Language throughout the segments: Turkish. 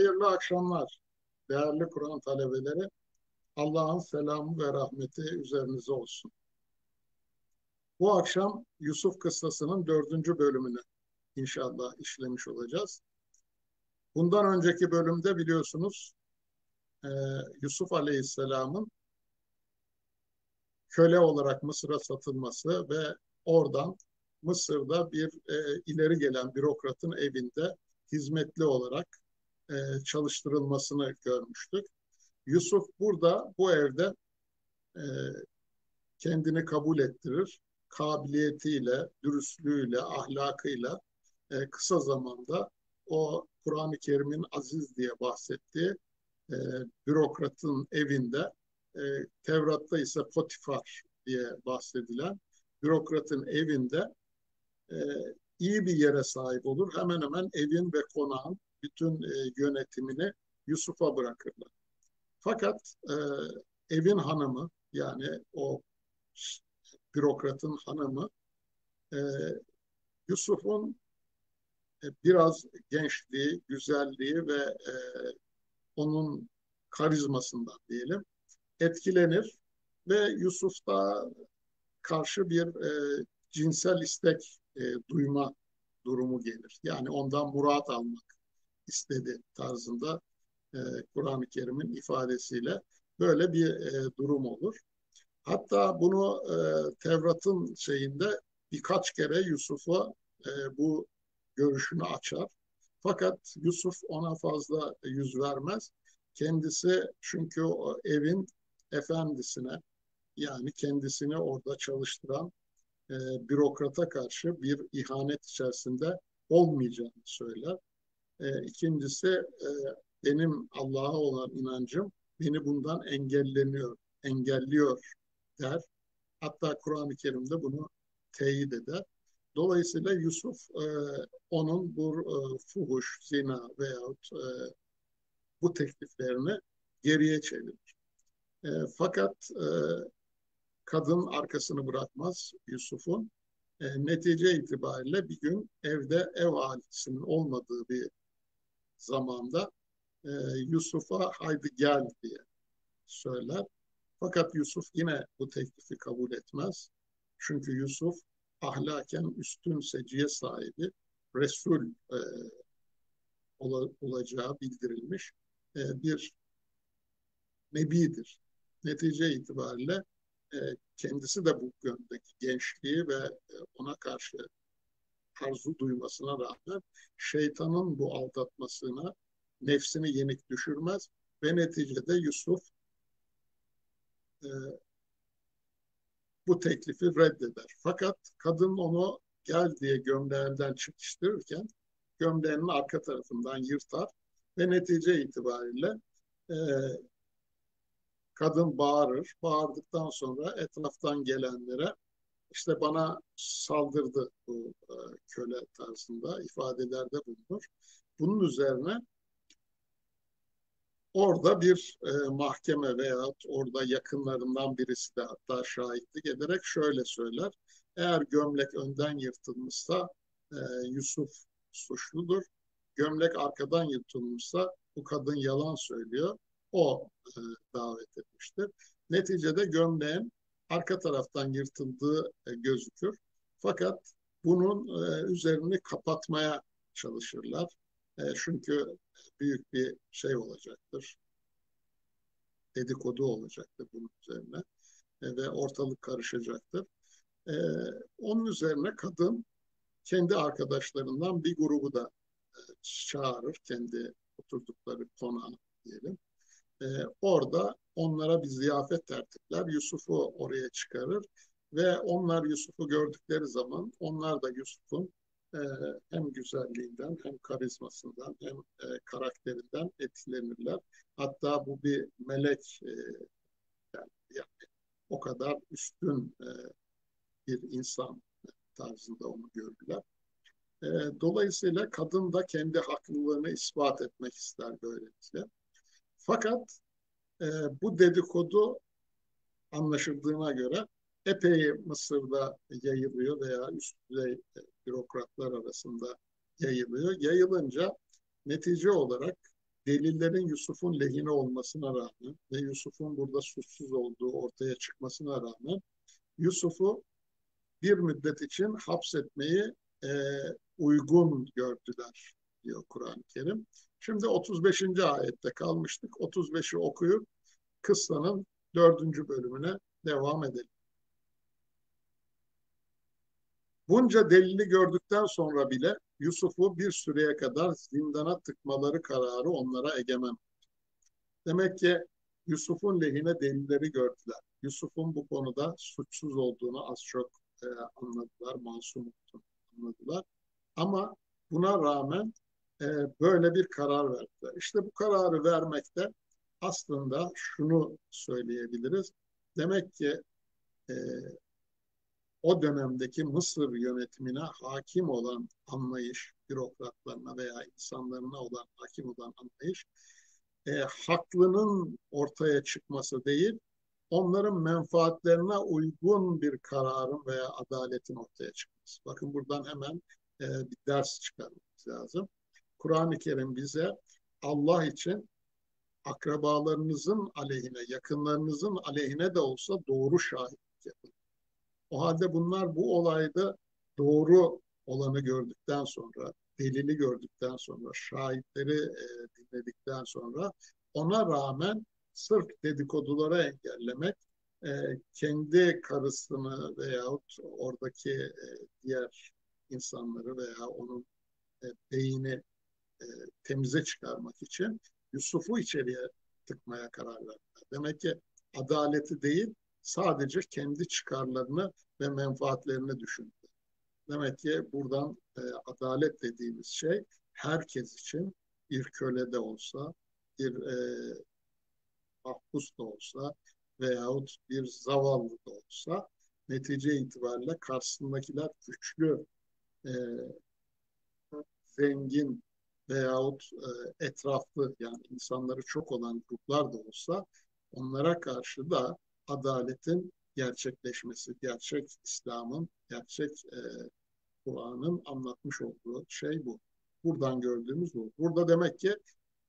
Hayırlı akşamlar değerli Kur'an talebeleri. Allah'ın selamı ve rahmeti üzerinize olsun. Bu akşam Yusuf kıssasının dördüncü bölümünü inşallah işlemiş olacağız. Bundan önceki bölümde biliyorsunuz e, Yusuf Aleyhisselam'ın köle olarak Mısır'a satılması ve oradan Mısır'da bir e, ileri gelen bürokratın evinde hizmetli olarak e, çalıştırılmasını görmüştük. Yusuf burada bu evde e, kendini kabul ettirir. Kabiliyetiyle, dürüstlüğüyle, ahlakıyla e, kısa zamanda o Kur'an-ı Kerim'in aziz diye bahsettiği e, bürokratın evinde e, Tevrat'ta ise Potifar diye bahsedilen bürokratın evinde e, iyi bir yere sahip olur. Hemen hemen evin ve konağın bütün e, yönetimini Yusuf'a bırakırlar. Fakat e, evin hanımı yani o bürokratın hanımı e, Yusuf'un e, biraz gençliği, güzelliği ve e, onun karizmasından diyelim etkilenir ve Yusuf'ta karşı bir e, cinsel istek e, duyma durumu gelir. Yani ondan murat almak istedi tarzında e, Kur'an-ı Kerim'in ifadesiyle böyle bir e, durum olur. Hatta bunu e, Tevrat'ın şeyinde birkaç kere Yusuf'a e, bu görüşünü açar. Fakat Yusuf ona fazla yüz vermez. Kendisi çünkü o evin efendisine yani kendisini orada çalıştıran e, bürokrata karşı bir ihanet içerisinde olmayacağını söyler. E, ikincisi e, benim Allah'a olan inancım beni bundan engelleniyor, engelliyor der. Hatta Kur'an-ı Kerim'de bunu teyit eder. Dolayısıyla Yusuf e, onun bu e, fuhuş, zina veyahut e, bu tekliflerini geriye çevirir. E, fakat e, kadın arkasını bırakmaz Yusuf'un. E, netice itibariyle bir gün evde ev ailesinin olmadığı bir zamanda e, Yusuf'a haydi gel diye söyler. Fakat Yusuf yine bu teklifi kabul etmez. Çünkü Yusuf ahlaken üstün seciye sahibi Resul e, olacağı bildirilmiş e, bir nebidir. Netice itibariyle e, kendisi de bu yöndeki gençliği ve e, ona karşı arzu duymasına rağmen şeytanın bu aldatmasına nefsini yenik düşürmez ve neticede Yusuf e, bu teklifi reddeder. Fakat kadın onu gel diye gömleğinden çıkıştırırken gömleğinin arka tarafından yırtar ve netice itibariyle e, kadın bağırır. Bağırdıktan sonra etraftan gelenlere işte bana saldırdı bu e, köle tarzında ifadelerde bulunur. Bunun üzerine orada bir e, mahkeme veya orada yakınlarından birisi de hatta şahitlik ederek şöyle söyler. Eğer gömlek önden yırtılmışsa e, Yusuf suçludur. Gömlek arkadan yırtılmışsa bu kadın yalan söylüyor. O e, davet etmiştir. Neticede gömleğin arka taraftan yırtıldığı e, gözükür. Fakat bunun e, üzerini kapatmaya çalışırlar. E, çünkü büyük bir şey olacaktır. Dedikodu olacaktır bunun üzerine ve ortalık karışacaktır. Onun üzerine kadın kendi arkadaşlarından bir grubu da çağırır. Kendi oturdukları konağa diyelim. E, orada onlara bir ziyafet tertipler. Yusuf'u oraya çıkarır ve onlar Yusuf'u gördükleri zaman onlar da Yusuf'un e, hem güzelliğinden hem karizmasından hem e, karakterinden etkilenirler. Hatta bu bir melek e, yani, yani o kadar üstün e, bir insan tarzında onu gördüler. E, dolayısıyla kadın da kendi haklılığını ispat etmek ister böylelikle. Fakat e, bu dedikodu anlaşıldığına göre epey Mısır'da yayılıyor veya üst düzey bürokratlar arasında yayılıyor. Yayılınca netice olarak delillerin Yusuf'un lehine olmasına rağmen ve Yusuf'un burada suçsuz olduğu ortaya çıkmasına rağmen Yusuf'u bir müddet için hapsetmeyi e, uygun gördüler diyor Kur'an-ı Kerim. Şimdi 35. ayette kalmıştık. 35'i okuyup kıssanın dördüncü bölümüne devam edelim. Bunca delili gördükten sonra bile Yusuf'u bir süreye kadar zindana tıkmaları kararı onlara egemen. Demek ki Yusuf'un lehine delilleri gördüler. Yusuf'un bu konuda suçsuz olduğunu az çok e, anladılar, masum olduğunu anladılar. Ama buna rağmen e, böyle bir karar verdiler. İşte bu kararı vermekte aslında şunu söyleyebiliriz. Demek ki e, o dönemdeki Mısır yönetimine hakim olan anlayış, bürokratlarına veya insanlarına olan hakim olan anlayış, e, haklının ortaya çıkması değil, onların menfaatlerine uygun bir kararın veya adaletin ortaya çıkması. Bakın buradan hemen e, bir ders çıkarmamız lazım. Kur'an-ı Kerim bize Allah için akrabalarınızın aleyhine, yakınlarınızın aleyhine de olsa doğru şahitlik yapın. O halde bunlar bu olayda doğru olanı gördükten sonra, delili gördükten sonra, şahitleri e, dinledikten sonra ona rağmen sırf dedikodulara engellemek, e, kendi karısını veyahut oradaki e, diğer insanları veya onun e, beyni e, temize çıkarmak için Yusuf'u içeriye tıkmaya karar verdiler. Demek ki adaleti değil, sadece kendi çıkarlarını ve menfaatlerini düşündü. Demek ki buradan e, adalet dediğimiz şey herkes için bir köle de olsa, bir e, mahpus da olsa veyahut bir zavallı da olsa netice itibariyle karşısındakiler güçlü, e, zengin veyahut e, etraflı yani insanları çok olan gruplar da olsa onlara karşı da adaletin gerçekleşmesi, gerçek İslam'ın, gerçek e, Kur'an'ın anlatmış olduğu şey bu. Buradan gördüğümüz bu. Burada demek ki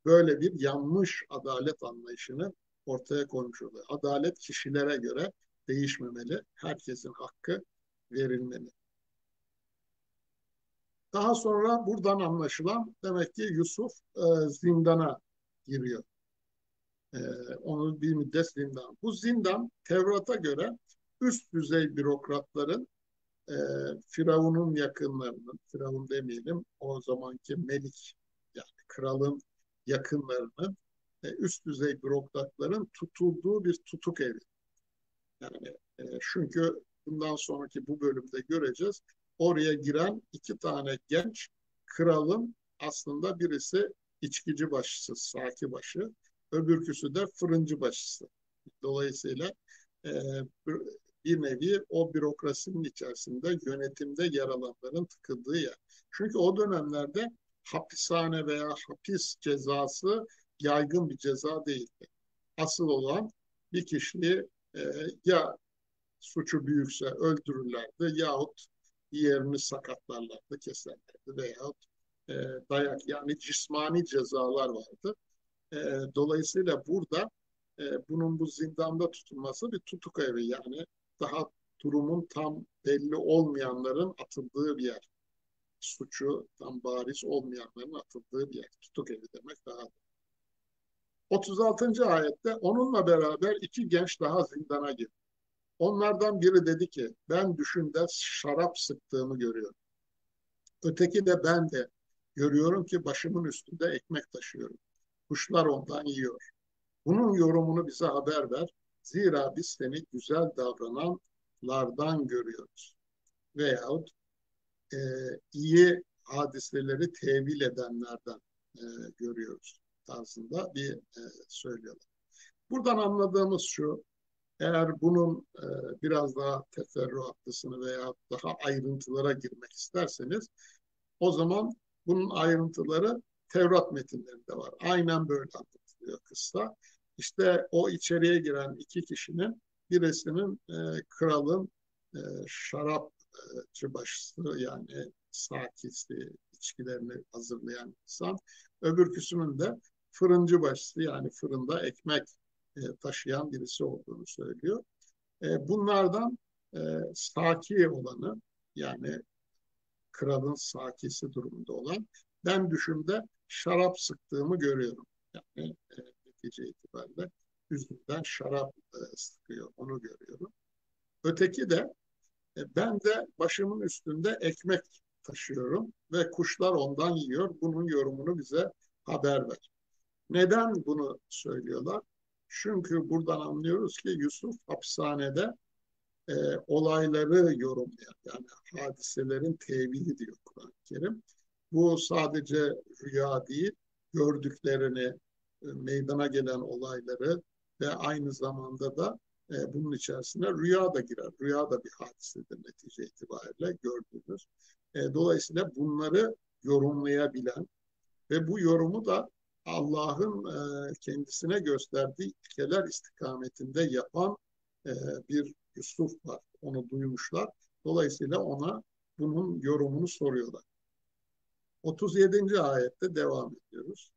böyle bir yanlış adalet anlayışını ortaya koymuş oluyor. Adalet kişilere göre değişmemeli. Herkesin hakkı verilmeli. Daha sonra buradan anlaşılan demek ki Yusuf e, zindana giriyor. E, onu bir müddet zindan. Bu zindan Tevrat'a göre üst düzey bürokratların e, Firavun'un yakınlarının, Firavun demeyelim o zamanki melik yani kralın yakınlarının e, üst düzey bürokratların tutulduğu bir tutuk evi. Yani e, çünkü bundan sonraki bu bölümde göreceğiz oraya giren iki tane genç kralın aslında birisi içkici başısı, saki başı, öbürküsü de fırıncı başısı. Dolayısıyla e, bir nevi o bürokrasinin içerisinde yönetimde yer alanların tıkıldığı yer. Çünkü o dönemlerde hapishane veya hapis cezası yaygın bir ceza değildi. Asıl olan bir kişiyi e, ya suçu büyükse öldürürlerdi yahut yerini sakatlarlardı, keserlerdi veyahut e, dayak yani cismani cezalar vardı. E, dolayısıyla burada e, bunun bu zindanda tutulması bir tutuk evi yani daha durumun tam belli olmayanların atıldığı bir yer. Suçu tam bariz olmayanların atıldığı bir yer. Tutuk evi demek daha 36. ayette onunla beraber iki genç daha zindana girdi. Onlardan biri dedi ki ben düşünde şarap sıktığımı görüyorum. Öteki de ben de görüyorum ki başımın üstünde ekmek taşıyorum. Kuşlar ondan yiyor. Bunun yorumunu bize haber ver. Zira biz seni güzel davrananlardan görüyoruz. Veyahut e, iyi hadiseleri tevil edenlerden e, görüyoruz tarzında bir e, söylüyorlar. Buradan anladığımız şu, eğer bunun e, biraz daha teferruatlısını veya daha ayrıntılara girmek isterseniz o zaman bunun ayrıntıları Tevrat metinlerinde var. Aynen böyle anlatılıyor kıssa. İşte o içeriye giren iki kişinin birisinin e, kralın e, şarapçı başısı yani sakisi, içkilerini hazırlayan insan. Öbürküsünün de fırıncı başısı yani fırında ekmek e, taşıyan birisi olduğunu söylüyor. E, bunlardan e, saki olanı yani kralın sakisi durumunda olan ben düşümde şarap sıktığımı görüyorum. Yani e, netice itibariyle üzümden şarap e, sıkıyor onu görüyorum. Öteki de e, ben de başımın üstünde ekmek taşıyorum ve kuşlar ondan yiyor. Bunun yorumunu bize haber ver. Neden bunu söylüyorlar? Çünkü buradan anlıyoruz ki Yusuf hapishanede e, olayları yorumlayan yani hadiselerin tevili diyor Kur'an-ı Kerim. Bu sadece rüya değil, gördüklerini, e, meydana gelen olayları ve aynı zamanda da e, bunun içerisine rüya da girer. Rüya da bir hadisedir netice itibariyle gördüğünüz. E, dolayısıyla bunları yorumlayabilen ve bu yorumu da Allah'ın e, kendisine gösterdiği ilkeler istikametinde yapan e, bir Yusuf var. Onu duymuşlar. Dolayısıyla ona bunun yorumunu soruyorlar. 37. ayette devam ediyoruz.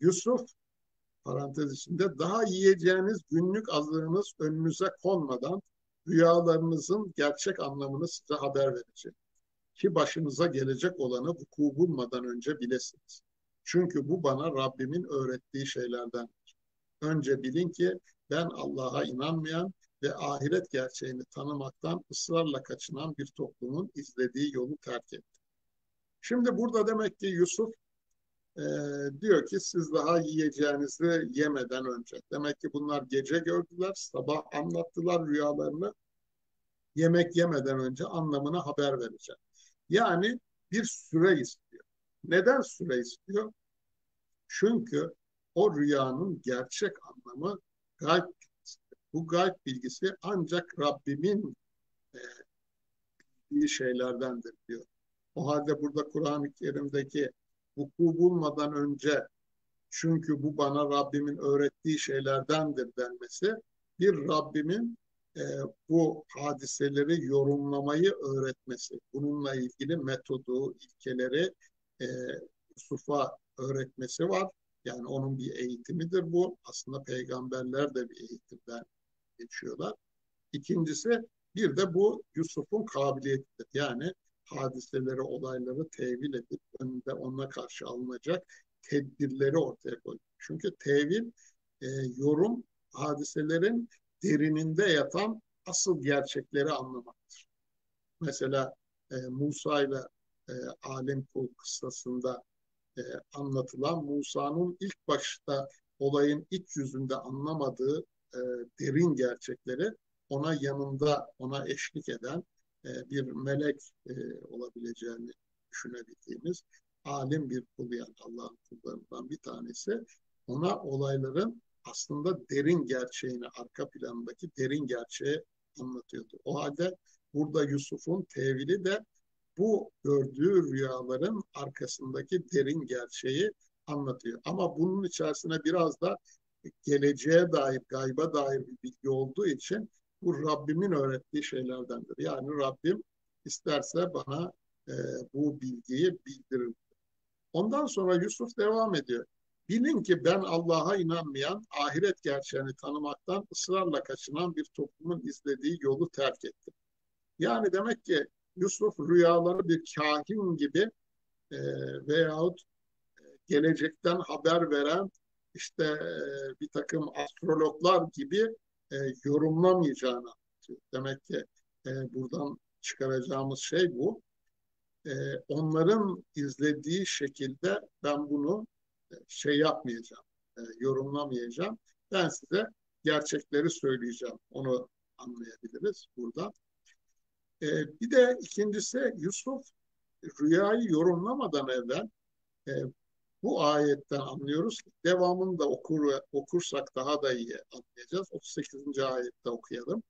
Yusuf parantez içinde daha yiyeceğiniz günlük azlığınız önünüze konmadan rüyalarınızın gerçek anlamını size haber verecek. Ki başınıza gelecek olanı vuku bulmadan önce bilesiniz. Çünkü bu bana Rabbimin öğrettiği şeylerdendir. Önce bilin ki ben Allah'a inanmayan ve ahiret gerçeğini tanımaktan ısrarla kaçınan bir toplumun izlediği yolu terk etti. Şimdi burada demek ki Yusuf e, diyor ki siz daha yiyeceğinizi yemeden önce. Demek ki bunlar gece gördüler, sabah anlattılar rüyalarını. Yemek yemeden önce anlamını haber verecek. Yani bir süre istiyor. Neden süre istiyor? Çünkü o rüyanın gerçek anlamı gayb bilgisidir. Bu gayb bilgisi ancak Rabbimin e, bildiği şeylerdendir diyor. O halde burada Kur'an-ı Kerim'deki vuku bulmadan önce çünkü bu bana Rabbimin öğrettiği şeylerdendir denmesi bir Rabbimin e, bu hadiseleri yorumlamayı öğretmesi. Bununla ilgili metodu, ilkeleri e, Yusuf'a öğretmesi var. Yani onun bir eğitimidir bu. Aslında peygamberler de bir eğitimden geçiyorlar. İkincisi bir de bu Yusuf'un kabiliyetidir. Yani hadiseleri, olayları tevil edip önünde ona karşı alınacak tedbirleri ortaya koyuyor. Çünkü tevil, e, yorum hadiselerin derininde yatan asıl gerçekleri anlamaktır. Mesela e, Musa ile e, Alem Kul kıssasında e, anlatılan Musa'nın ilk başta olayın iç yüzünde anlamadığı e, derin gerçekleri ona yanında ona eşlik eden bir melek e, olabileceğini düşünebildiğimiz alim bir kul yani Allah'ın kullarından bir tanesi ona olayların aslında derin gerçeğini, arka planındaki derin gerçeği anlatıyordu. O halde burada Yusuf'un tevili de bu gördüğü rüyaların arkasındaki derin gerçeği anlatıyor. Ama bunun içerisine biraz da geleceğe dair, gayba dair bir bilgi olduğu için bu Rabbimin öğrettiği şeylerdendir. Yani Rabbim isterse bana e, bu bilgiyi bildirir. Ondan sonra Yusuf devam ediyor. Bilin ki ben Allah'a inanmayan, ahiret gerçeğini tanımaktan ısrarla kaçınan bir toplumun izlediği yolu terk ettim. Yani demek ki Yusuf rüyaları bir kahin gibi e, veyahut e, gelecekten haber veren işte e, bir takım astrologlar gibi e, yorumlamayacağını anlatıyor. Demek ki e, buradan çıkaracağımız şey bu. E, onların izlediği şekilde ben bunu e, şey yapmayacağım, e, yorumlamayacağım. Ben size gerçekleri söyleyeceğim. Onu anlayabiliriz burada. E, bir de ikincisi Yusuf rüyayı yorumlamadan evvel e, bu ayetten anlıyoruz devamını da okur, okursak daha da iyi anlayacağız. 38. ayette okuyalım.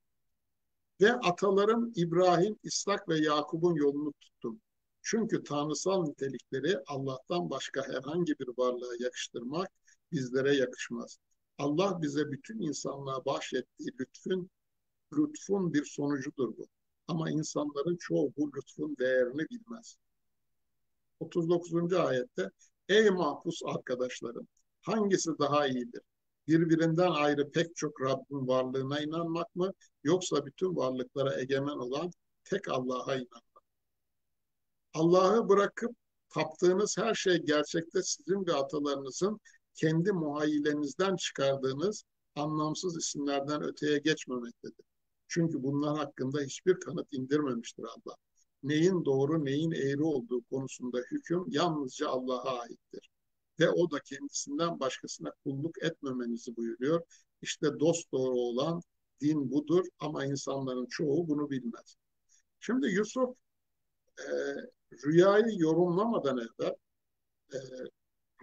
Ve atalarım İbrahim, İshak ve Yakup'un yolunu tuttum. Çünkü tanrısal nitelikleri Allah'tan başka herhangi bir varlığa yakıştırmak bizlere yakışmaz. Allah bize bütün insanlığa bahşettiği lütfün, lütfun bir sonucudur bu. Ama insanların çoğu bu lütfun değerini bilmez. 39. ayette Ey mahpus arkadaşlarım hangisi daha iyidir? Birbirinden ayrı pek çok Rabbin varlığına inanmak mı yoksa bütün varlıklara egemen olan tek Allah'a inanmak? Allah'ı bırakıp taptığınız her şey gerçekte sizin ve atalarınızın kendi muhayyilenizden çıkardığınız anlamsız isimlerden öteye geçmemektedir. Çünkü bunlar hakkında hiçbir kanıt indirmemiştir Allah. Neyin doğru, neyin eğri olduğu konusunda hüküm yalnızca Allah'a aittir. Ve o da kendisinden başkasına kulluk etmemenizi buyuruyor. İşte dost doğru olan din budur ama insanların çoğu bunu bilmez. Şimdi Yusuf e, rüyayı yorumlamadan evvel e,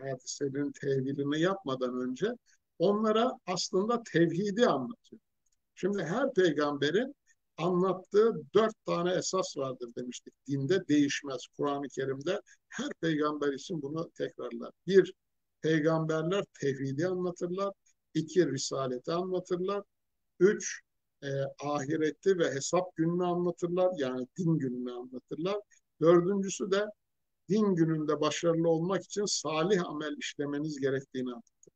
hadiselerin tevilini yapmadan önce onlara aslında tevhidi anlatıyor. Şimdi her peygamberin anlattığı dört tane esas vardır demiştik. Dinde değişmez. Kur'an-ı Kerim'de her peygamber için bunu tekrarlar. Bir, peygamberler tevhidi anlatırlar. İki, risaleti anlatırlar. Üç, e, ahireti ve hesap gününü anlatırlar. Yani din gününü anlatırlar. Dördüncüsü de din gününde başarılı olmak için salih amel işlemeniz gerektiğini anlatır.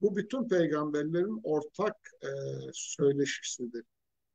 Bu bütün peygamberlerin ortak e, söyleşisidir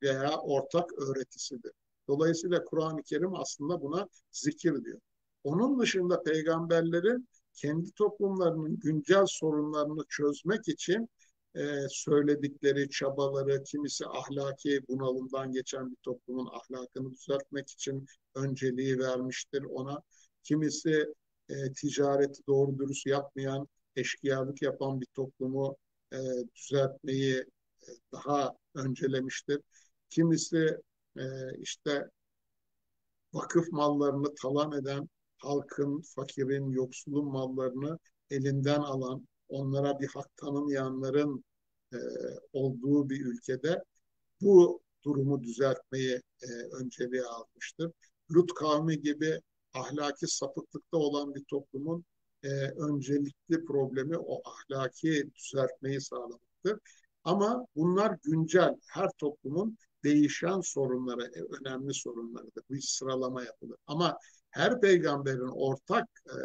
veya ortak öğretisidir. Dolayısıyla Kur'an-ı Kerim aslında buna zikir diyor. Onun dışında peygamberlerin kendi toplumlarının güncel sorunlarını çözmek için e, söyledikleri çabaları, kimisi ahlaki bunalımdan geçen bir toplumun ahlakını düzeltmek için önceliği vermiştir ona. Kimisi e, ticareti doğru dürüst yapmayan, eşkıyalık yapan bir toplumu e, düzeltmeyi e, daha öncelemiştir. Kimisi e, işte vakıf mallarını talan eden, halkın, fakirin, yoksulun mallarını elinden alan, onlara bir hak tanımayanların e, olduğu bir ülkede bu durumu düzeltmeyi e, önceliğe almıştır. Lut kavmi gibi ahlaki sapıklıkta olan bir toplumun e, öncelikli problemi o ahlaki düzeltmeyi sağlamaktır. Ama bunlar güncel, her toplumun değişen sorunları, e, önemli sorunlarıdır. Bu sıralama yapılır. Ama her peygamberin ortak e,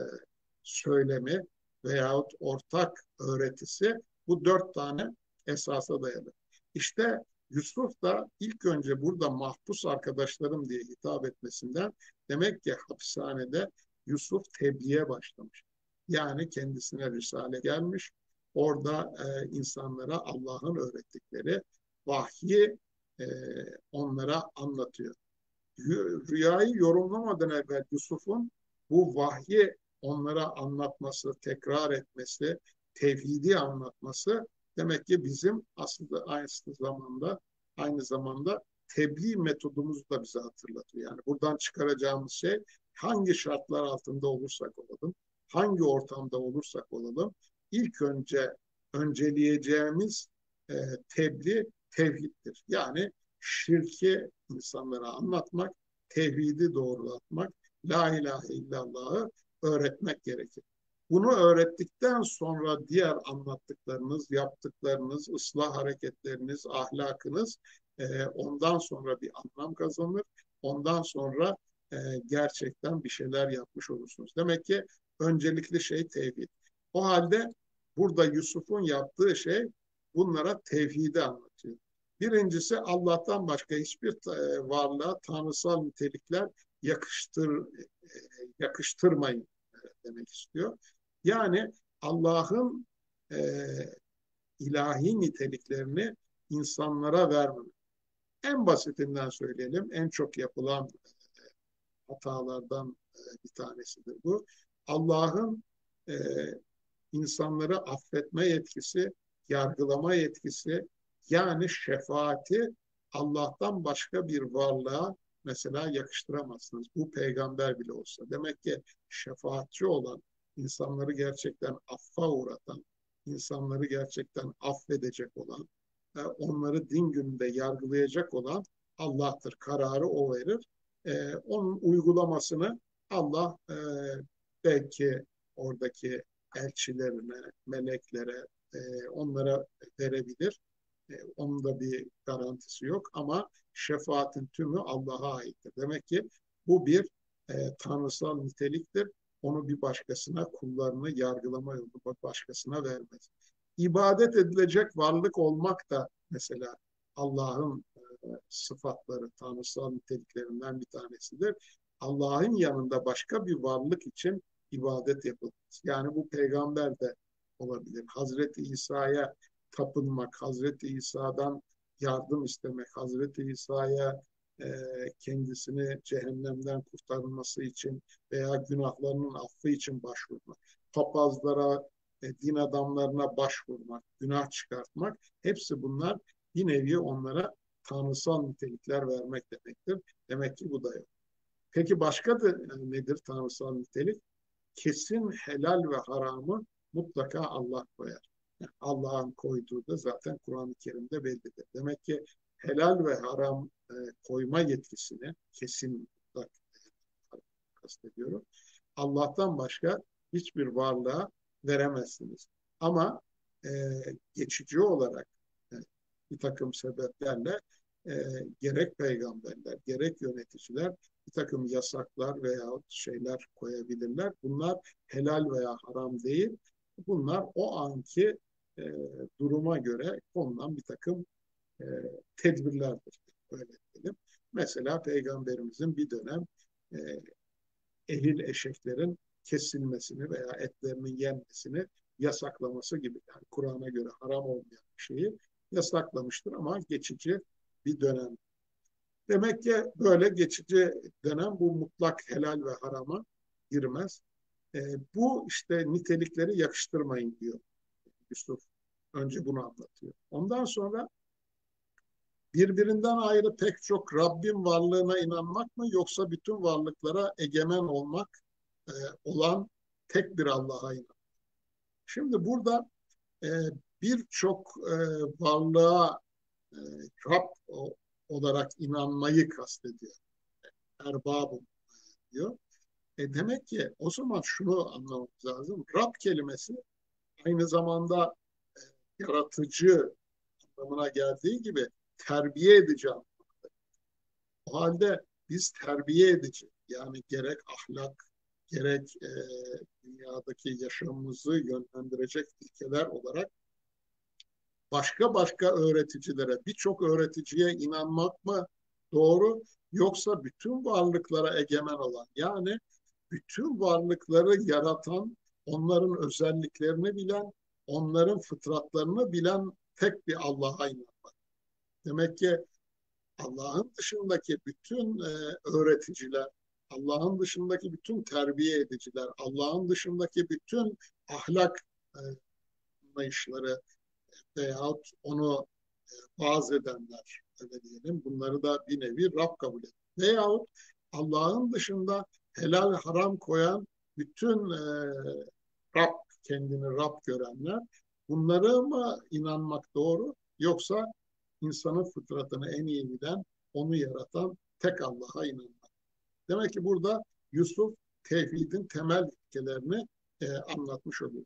söylemi veyahut ortak öğretisi bu dört tane esasa dayalı. İşte Yusuf da ilk önce burada mahpus arkadaşlarım diye hitap etmesinden demek ki hapishanede Yusuf tebliğe başlamış. Yani kendisine risale gelmiş. Orada e, insanlara Allah'ın öğrettikleri vahyi e, onlara anlatıyor. Rüyayı yorumlamadan evvel Yusuf'un bu vahyi onlara anlatması, tekrar etmesi, tevhidi anlatması demek ki bizim aslında aynı zamanda aynı zamanda tebliğ metodumuzu da bize hatırlatıyor. Yani buradan çıkaracağımız şey hangi şartlar altında olursak olalım, hangi ortamda olursak olalım ilk önce önceleyeceğimiz e, tebliğ tevhiddir. Yani şirki insanlara anlatmak, tevhidi doğrulatmak, la ilahe illallah'ı öğretmek gerekir. Bunu öğrettikten sonra diğer anlattıklarınız, yaptıklarınız, ıslah hareketleriniz, ahlakınız e, ondan sonra bir anlam kazanır. Ondan sonra e, gerçekten bir şeyler yapmış olursunuz. Demek ki öncelikli şey tevhid. O halde burada Yusuf'un yaptığı şey bunlara tevhidi anlatıyor. Birincisi Allah'tan başka hiçbir e, varlığa tanrısal nitelikler yakıştır e, yakıştırmayın demek istiyor. Yani Allah'ın e, ilahi niteliklerini insanlara vermemek. En basitinden söyleyelim, en çok yapılan e, hatalardan e, bir tanesidir bu. Allah'ın e, insanları affetme yetkisi, yargılama yetkisi, yani şefaati Allah'tan başka bir varlığa mesela yakıştıramazsınız. Bu peygamber bile olsa. Demek ki şefaatçi olan, insanları gerçekten affa uğratan, insanları gerçekten affedecek olan, e, onları din gününde yargılayacak olan Allah'tır. Kararı o verir. E, onun uygulamasını Allah e, belki oradaki elçilerine, meleklere, onlara verebilir. E, onun da bir garantisi yok ama şefaatin tümü Allah'a aittir. Demek ki bu bir e, tanrısal niteliktir. Onu bir başkasına kullarını yargılama yolunda başkasına vermez. İbadet edilecek varlık olmak da mesela Allah'ın e, sıfatları, tanrısal niteliklerinden bir tanesidir. Allah'ın yanında başka bir varlık için ibadet yapılmaz. Yani bu peygamber de olabilir. Hazreti İsa'ya tapınmak, Hazreti İsa'dan yardım istemek, Hazreti İsa'ya e, kendisini cehennemden kurtarılması için veya günahlarının affı için başvurmak, papazlara, e, din adamlarına başvurmak, günah çıkartmak, hepsi bunlar bir nevi onlara tanrısal nitelikler vermek demektir. Demek ki bu da yok. Peki başka da yani nedir tanrısal nitelik? Kesin helal ve haramı mutlaka Allah koyar. Allah'ın koyduğu da zaten Kur'an-ı Kerim'de bellidir. Demek ki helal ve haram e, koyma yetkisini kesin e, kastediyorum. Allah'tan başka hiçbir varlığa veremezsiniz. Ama e, geçici olarak e, bir takım sebeplerle e, gerek peygamberler, gerek yöneticiler bir takım yasaklar veya şeyler koyabilirler. Bunlar helal veya haram değil. Bunlar o anki e, duruma göre konulan bir takım e, tedbirlerdir. Öyle diyelim. Mesela Peygamberimizin bir dönem e, ehil eşeklerin kesilmesini veya etlerinin yenmesini yasaklaması gibi yani Kur'an'a göre haram olmayan bir şeyi yasaklamıştır ama geçici bir dönem. Demek ki böyle geçici dönem bu mutlak helal ve harama girmez. E, bu işte nitelikleri yakıştırmayın diyor Yusuf. Önce bunu anlatıyor. Ondan sonra birbirinden ayrı pek çok Rabbin varlığına inanmak mı yoksa bütün varlıklara egemen olmak e, olan tek bir Allah'a inanmak. Şimdi burada e, birçok e, varlığa e, Rab olarak inanmayı kastediyor. Erbabım diyor. E demek ki o zaman şunu anlamamız lazım. Rab kelimesi aynı zamanda e, yaratıcı anlamına geldiği gibi terbiye edici anlamında. O halde biz terbiye edici yani gerek ahlak gerek e, dünyadaki yaşamımızı yönlendirecek ilkeler olarak başka başka öğreticilere, birçok öğreticiye inanmak mı doğru yoksa bütün varlıklara egemen olan yani bütün varlıkları yaratan, onların özelliklerini bilen, onların fıtratlarını bilen tek bir Allah'a inanmak. Demek ki Allah'ın dışındaki bütün e, öğreticiler, Allah'ın dışındaki bütün terbiye ediciler, Allah'ın dışındaki bütün ahlak e, anlayışları veyahut onu e, vaaz edenler öyle diyelim. Bunları da bir nevi Rab kabul ediyor. Veyahut Allah'ın dışında helal haram koyan bütün e, Rab kendini Rab görenler bunları mı inanmak doğru yoksa insanın fıtratını en iyi bilen onu yaratan tek Allah'a inanmak. Demek ki burada Yusuf tevhidin temel ilkelerini e, anlatmış oluyor.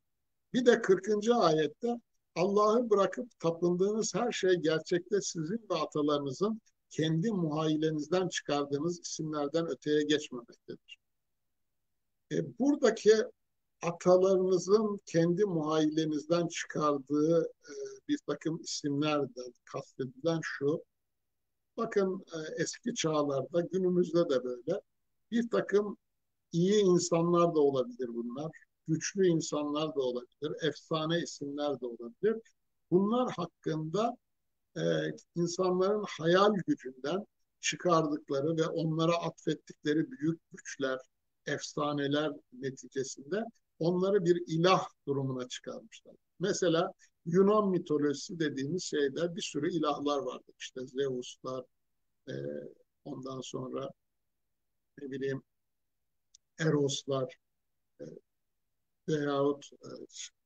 Bir de 40. ayette Allah'ı bırakıp tapındığınız her şey gerçekte sizin ve atalarınızın kendi muhayyilenizden çıkardığınız isimlerden öteye geçmemektedir. E, buradaki atalarınızın kendi muhayyilenizden çıkardığı e, bir takım isimlerden kastedilen şu, bakın e, eski çağlarda günümüzde de böyle bir takım iyi insanlar da olabilir bunlar güçlü insanlar da olabilir, efsane isimler de olabilir. Bunlar hakkında e, insanların hayal gücünden çıkardıkları ve onlara atfettikleri büyük güçler, efsaneler neticesinde onları bir ilah durumuna çıkarmışlar. Mesela Yunan mitolojisi dediğimiz şeyde bir sürü ilahlar vardı. İşte Zeus'lar, e, ondan sonra ne bileyim Eros'lar, e, veyahut e,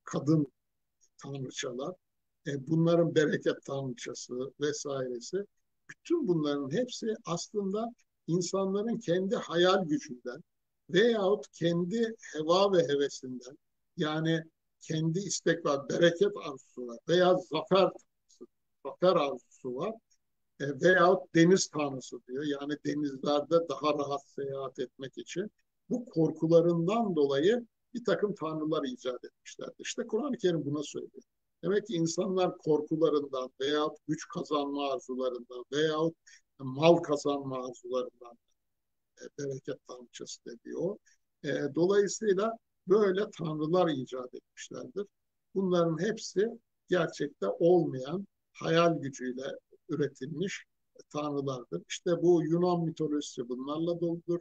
kadın tanrıçalar, e, bunların bereket tanrıçası vesairesi, bütün bunların hepsi aslında insanların kendi hayal gücünden veyahut kendi heva ve hevesinden yani kendi istek ve bereket arzusular veya zafer zafer arzusu var. E, veyahut deniz tanrısı diyor. Yani denizlerde daha rahat seyahat etmek için. Bu korkularından dolayı bir takım tanrılar icat etmişlerdir. İşte Kur'an-ı Kerim buna söylüyor. Demek ki insanlar korkularından veyahut güç kazanma arzularından veyahut mal kazanma arzularından bereket tanrıçası dediği E, dolayısıyla böyle tanrılar icat etmişlerdir. Bunların hepsi gerçekte olmayan hayal gücüyle üretilmiş tanrılardır. İşte bu Yunan mitolojisi bunlarla doludur.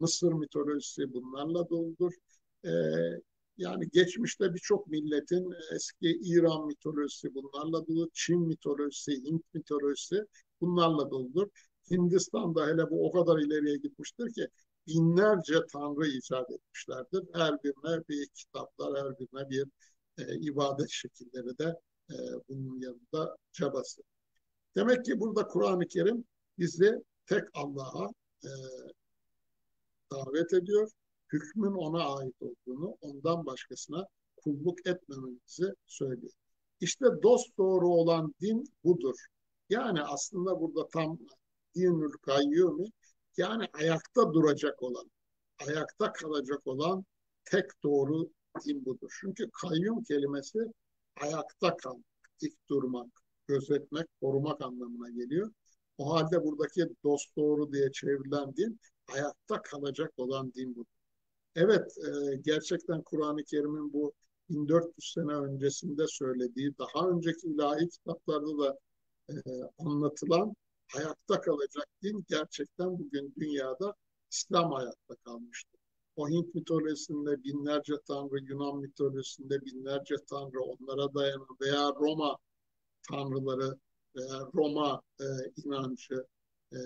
Mısır mitolojisi bunlarla doludur. Ee, yani geçmişte birçok milletin eski İran mitolojisi bunlarla dolu, Çin mitolojisi, Hint mitolojisi bunlarla doludur. Hindistan'da hele bu o kadar ileriye gitmiştir ki binlerce tanrı icat etmişlerdir. Her birine bir kitaplar, her birine bir e, ibadet şekilleri de e, bunun yanında çabası. Demek ki burada Kur'an-ı Kerim bizi tek Allah'a e, davet ediyor. Hükmün ona ait olduğunu, ondan başkasına kulluk etmememizi söylüyor. İşte dost doğru olan din budur. Yani aslında burada tam dinül kayyumi yani ayakta duracak olan, ayakta kalacak olan tek doğru din budur. Çünkü kayyum kelimesi ayakta kalmak, dik durmak, gözetmek, korumak anlamına geliyor. O halde buradaki dost doğru diye çevrilen din ayakta kalacak olan din budur. Evet, e, gerçekten Kur'an-ı Kerim'in bu 1400 sene öncesinde söylediği, daha önceki ilahi kitaplarda da e, anlatılan ayakta kalacak din gerçekten bugün dünyada İslam ayakta kalmıştır. O Hint mitolojisinde binlerce tanrı, Yunan mitolojisinde binlerce tanrı onlara dayanan veya Roma tanrıları veya Roma e, inancı e,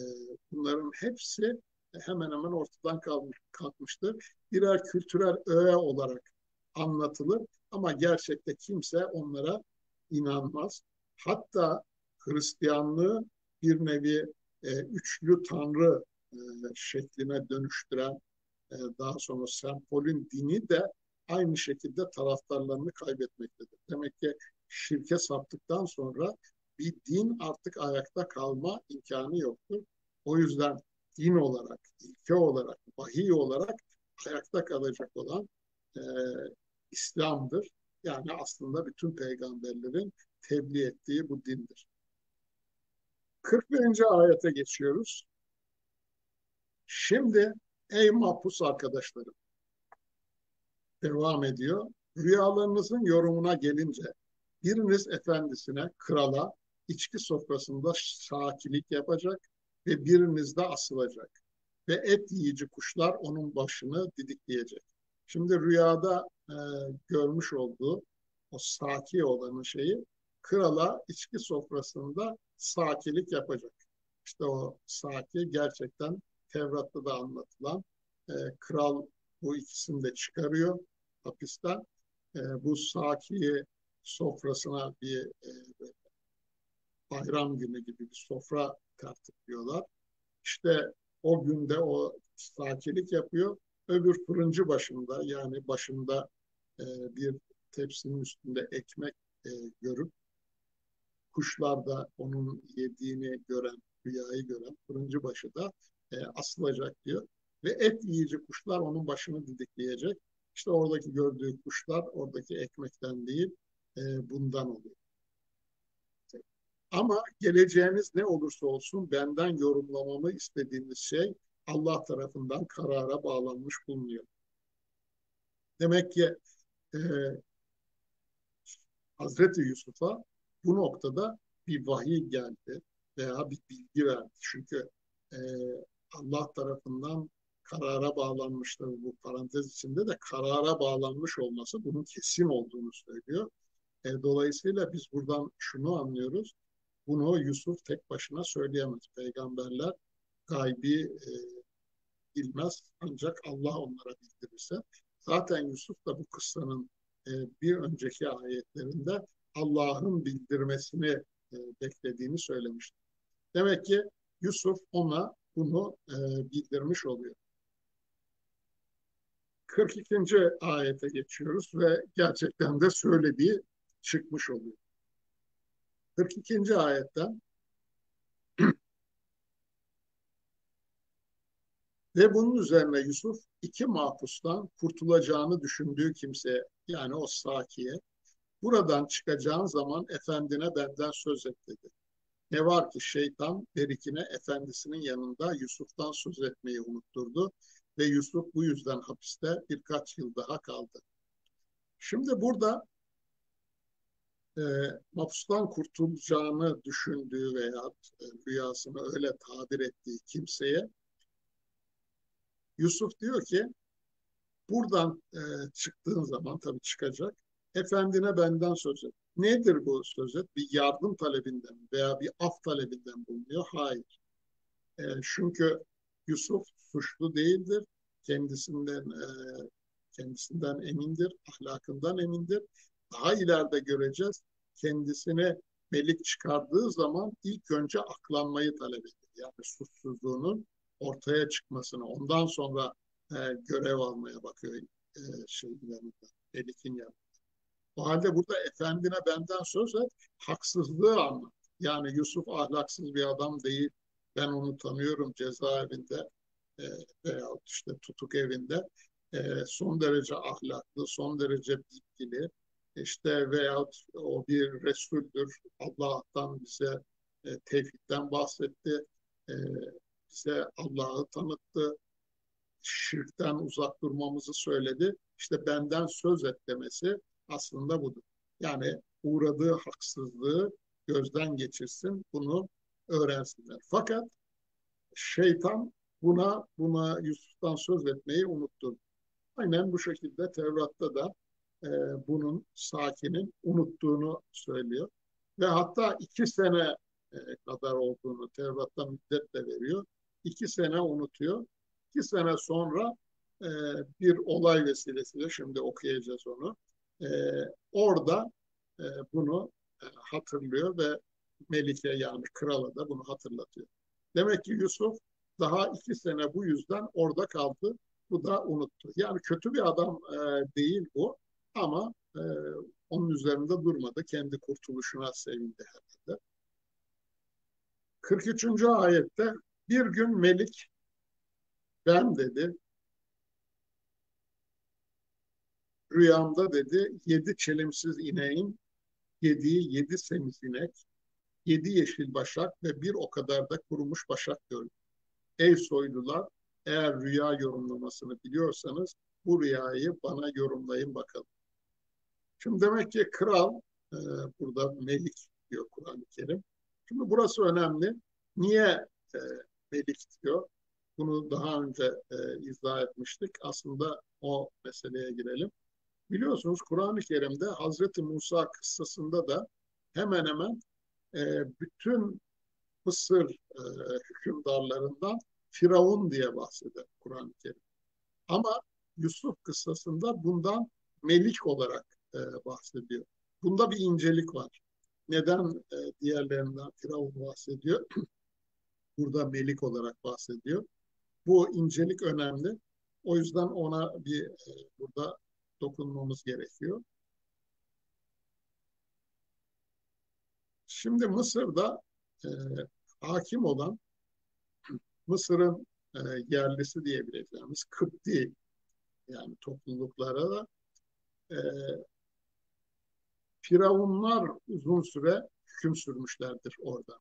bunların hepsi hemen hemen ortadan kalmış, kalkmıştır. Birer kültürel öğe olarak anlatılır ama gerçekte kimse onlara inanmaz. Hatta Hristiyanlığı bir nevi e, üçlü tanrı e, şekline dönüştüren e, daha sonra Sempol'ün dini de aynı şekilde taraftarlarını kaybetmektedir. Demek ki şirke saptıktan sonra bir din artık ayakta kalma imkanı yoktur. O yüzden din olarak, ilke olarak, vahiy olarak ayakta kalacak olan e, İslam'dır. Yani aslında bütün peygamberlerin tebliğ ettiği bu dindir. 41. ayete geçiyoruz. Şimdi ey mahpus arkadaşlarım devam ediyor. Rüyalarınızın yorumuna gelince biriniz efendisine, krala içki sofrasında sakilik yapacak ve biriniz de asılacak. Ve et yiyici kuşlar onun başını didikleyecek. Şimdi rüyada e, görmüş olduğu o saki olanın şeyi krala içki sofrasında sakilik yapacak. İşte o saki gerçekten Tevrat'ta da anlatılan e, kral bu ikisini de çıkarıyor hapisten. E, bu sakiyi sofrasına bir e, bayram günü gibi bir sofra tertipliyorlar. İşte o günde o sakilik yapıyor. Öbür fırıncı başında yani başında e, bir tepsinin üstünde ekmek e, görüp kuşlar da onun yediğini gören, rüyayı gören fırıncı başı da e, asılacak diyor. Ve et yiyici kuşlar onun başını didikleyecek. İşte oradaki gördüğü kuşlar oradaki ekmekten değil e, bundan oluyor. Ama geleceğiniz ne olursa olsun benden yorumlamamı istediğiniz şey Allah tarafından karara bağlanmış bulunuyor. Demek ki e, Hazreti Yusuf'a bu noktada bir vahiy geldi veya bir bilgi verdi. Çünkü e, Allah tarafından karara bağlanmıştır. Bu parantez içinde de karara bağlanmış olması bunun kesin olduğunu söylüyor. E, dolayısıyla biz buradan şunu anlıyoruz. Bunu Yusuf tek başına söyleyemez. Peygamberler gaybi e, bilmez ancak Allah onlara bildirirse. Zaten Yusuf da bu kıssanın e, bir önceki ayetlerinde Allah'ın bildirmesini e, beklediğini söylemiştir. Demek ki Yusuf ona bunu e, bildirmiş oluyor. 42. ayete geçiyoruz ve gerçekten de söylediği çıkmış oluyor. 42. ayetten Ve bunun üzerine Yusuf iki mahpustan kurtulacağını düşündüğü kimseye yani o sakiye buradan çıkacağın zaman efendine benden söz et dedi. Ne var ki şeytan berikine efendisinin yanında Yusuf'tan söz etmeyi unutturdu ve Yusuf bu yüzden hapiste birkaç yıl daha kaldı. Şimdi burada e, mahpustan kurtulacağını düşündüğü veya e, rüyasını öyle tabir ettiği kimseye Yusuf diyor ki buradan e, çıktığın zaman tabii çıkacak. Efendine benden söz et. Nedir bu söz et? Bir yardım talebinden veya bir af talebinden bulunuyor. Hayır. E, çünkü Yusuf suçlu değildir. Kendisinden e, kendisinden emindir, ahlakından emindir. Daha ileride göreceğiz. Kendisini melik çıkardığı zaman ilk önce aklanmayı talep ediyor. Yani suçsuzluğunun ortaya çıkmasını, ondan sonra e, görev almaya bakıyor e, yanında, Melik'in yanında. O halde burada efendine benden söz et, haksızlığı anlat. Yani Yusuf ahlaksız bir adam değil. Ben onu tanıyorum cezaevinde e, veya işte tutuk evinde. E, son derece ahlaklı, son derece bilgili. İşte veya o bir Resuldür. Allah'tan bize e, tevhidden bahsetti. E, bize Allah'ı tanıttı. Şirkten uzak durmamızı söyledi. İşte benden söz et demesi aslında budur. Yani uğradığı haksızlığı gözden geçirsin, bunu öğrensinler. Fakat şeytan buna buna Yusuf'tan söz etmeyi unuttu. Aynen bu şekilde Tevrat'ta da e, bunun sakinin unuttuğunu söylüyor. Ve hatta iki sene e, kadar olduğunu Tevrat'ta müddet de veriyor iki sene unutuyor. İki sene sonra e, bir olay vesilesiyle şimdi okuyacağız onu. E, orada e, bunu e, hatırlıyor ve Melike yani krala da bunu hatırlatıyor. Demek ki Yusuf daha iki sene bu yüzden orada kaldı. Bu da unuttu. Yani kötü bir adam e, değil bu ama e, onun üzerinde durmadı. Kendi kurtuluşuna sevindi herhalde. 43. ayette bir gün Melik ben dedi rüyamda dedi yedi çelimsiz ineğin yediği yedi semiz inek, yedi yeşil başak ve bir o kadar da kurumuş başak gördüm. Ey soylular eğer rüya yorumlamasını biliyorsanız bu rüyayı bana yorumlayın bakalım. Şimdi demek ki kral e, burada melik diyor Kur'an-ı Kerim. Şimdi burası önemli. Niye e, melik diyor. Bunu daha önce e, izah etmiştik. Aslında o meseleye girelim. Biliyorsunuz Kur'an-ı Kerim'de Hazreti Musa kıssasında da hemen hemen e, bütün Mısır e, hükümdarlarından Firavun diye bahseder Kur'an-ı Kerim. Ama Yusuf kıssasında bundan melik olarak e, bahsediyor. Bunda bir incelik var. Neden e, diğerlerinden Firavun bahsediyor? burada melik olarak bahsediyor. Bu incelik önemli. O yüzden ona bir e, burada dokunmamız gerekiyor. Şimdi Mısır'da e, hakim olan Mısır'ın e, yerlisi diyebileceğimiz Kıpti yani topluluklara da e, Firavunlar uzun süre hüküm sürmüşlerdir orada.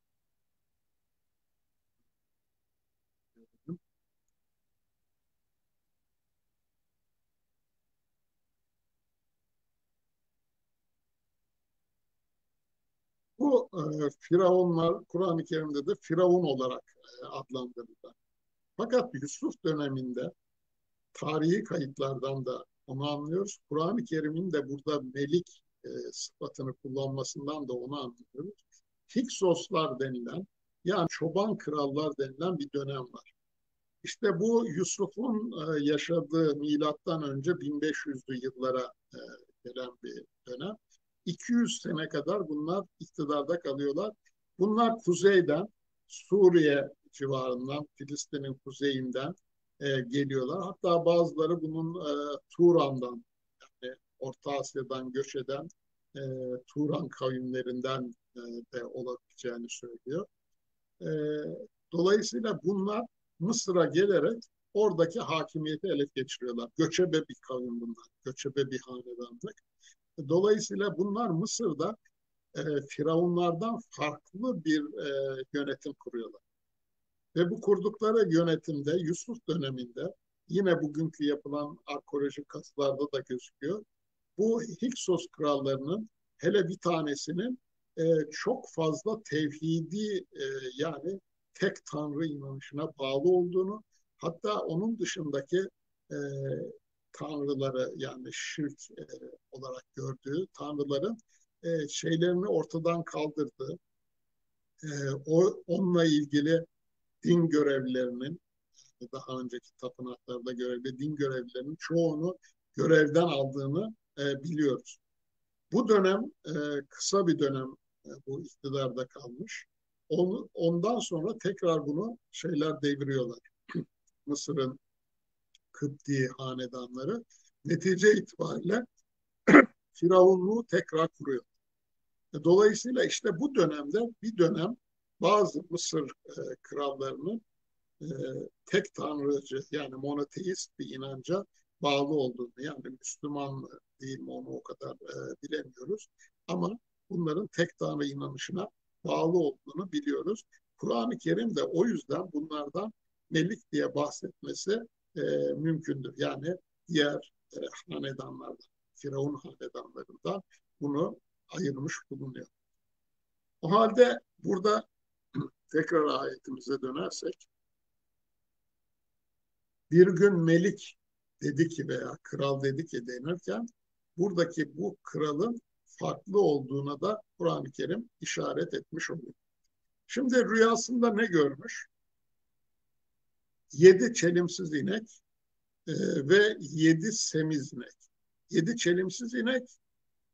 Bu e, Firavunlar Kur'an-ı Kerim'de de Firavun olarak e, adlandırılır. Fakat Yusuf döneminde tarihi kayıtlardan da onu anlıyoruz. Kur'an-ı Kerim'in de burada melik e, sıfatını kullanmasından da onu anlıyoruz. Hiksoslar denilen yani çoban krallar denilen bir dönem var. İşte bu Yusuf'un e, yaşadığı milattan önce 1500'lü yıllara e, gelen bir dönem. 200 sene kadar bunlar iktidarda kalıyorlar. Bunlar kuzeyden, Suriye civarından, Filistin'in kuzeyinden e, geliyorlar. Hatta bazıları bunun e, Turan'dan, yani Orta Asya'dan göç eden e, Turan kavimlerinden de olabileceğini söylüyor. Dolayısıyla bunlar Mısır'a gelerek oradaki hakimiyeti ele geçiriyorlar. Göçebe bir kavim bunlar, göçebe bir hanedanlık. Dolayısıyla bunlar Mısır'da e, firavunlardan farklı bir e, yönetim kuruyorlar. Ve bu kurdukları yönetimde Yusuf döneminde yine bugünkü yapılan arkeolojik kazılarda da gözüküyor. Bu Hiksos krallarının hele bir tanesinin e, çok fazla tevhidi e, yani tek tanrı inanışına bağlı olduğunu hatta onun dışındaki e, tanrıları yani şirk e, olarak gördüğü tanrıların e, şeylerini ortadan kaldırdı. E, o onunla ilgili din görevlilerinin daha önceki tapınaklarda görevli din görevlilerinin çoğunu görevden aldığını e, biliyoruz. Bu dönem e, kısa bir dönem e, bu iktidarda kalmış. Onu, ondan sonra tekrar bunu şeyler deviriyorlar. Mısır'ın Kıpti hanedanları. Netice itibariyle Firavunluğu tekrar kuruyor. E, dolayısıyla işte bu dönemde bir dönem bazı Mısır e, krallarının e, tek tanrıcı yani monoteist bir inanca bağlı olduğunu yani Müslüman değil mi onu o kadar e, bilemiyoruz ama bunların tek tanrı inanışına bağlı olduğunu biliyoruz. Kur'an-ı Kerim de o yüzden bunlardan melik diye bahsetmesi e, mümkündür. Yani diğer e, hanedanlardan, Firavun hanedanlarından bunu ayırmış bulunuyor. O halde burada tekrar ayetimize dönersek bir gün melik dedi ki veya kral dedi ki denirken buradaki bu kralın farklı olduğuna da Kur'an-ı Kerim işaret etmiş oluyor. Şimdi rüyasında ne görmüş? Yedi çelimsiz inek e, ve yedi semiz inek. Yedi çelimsiz inek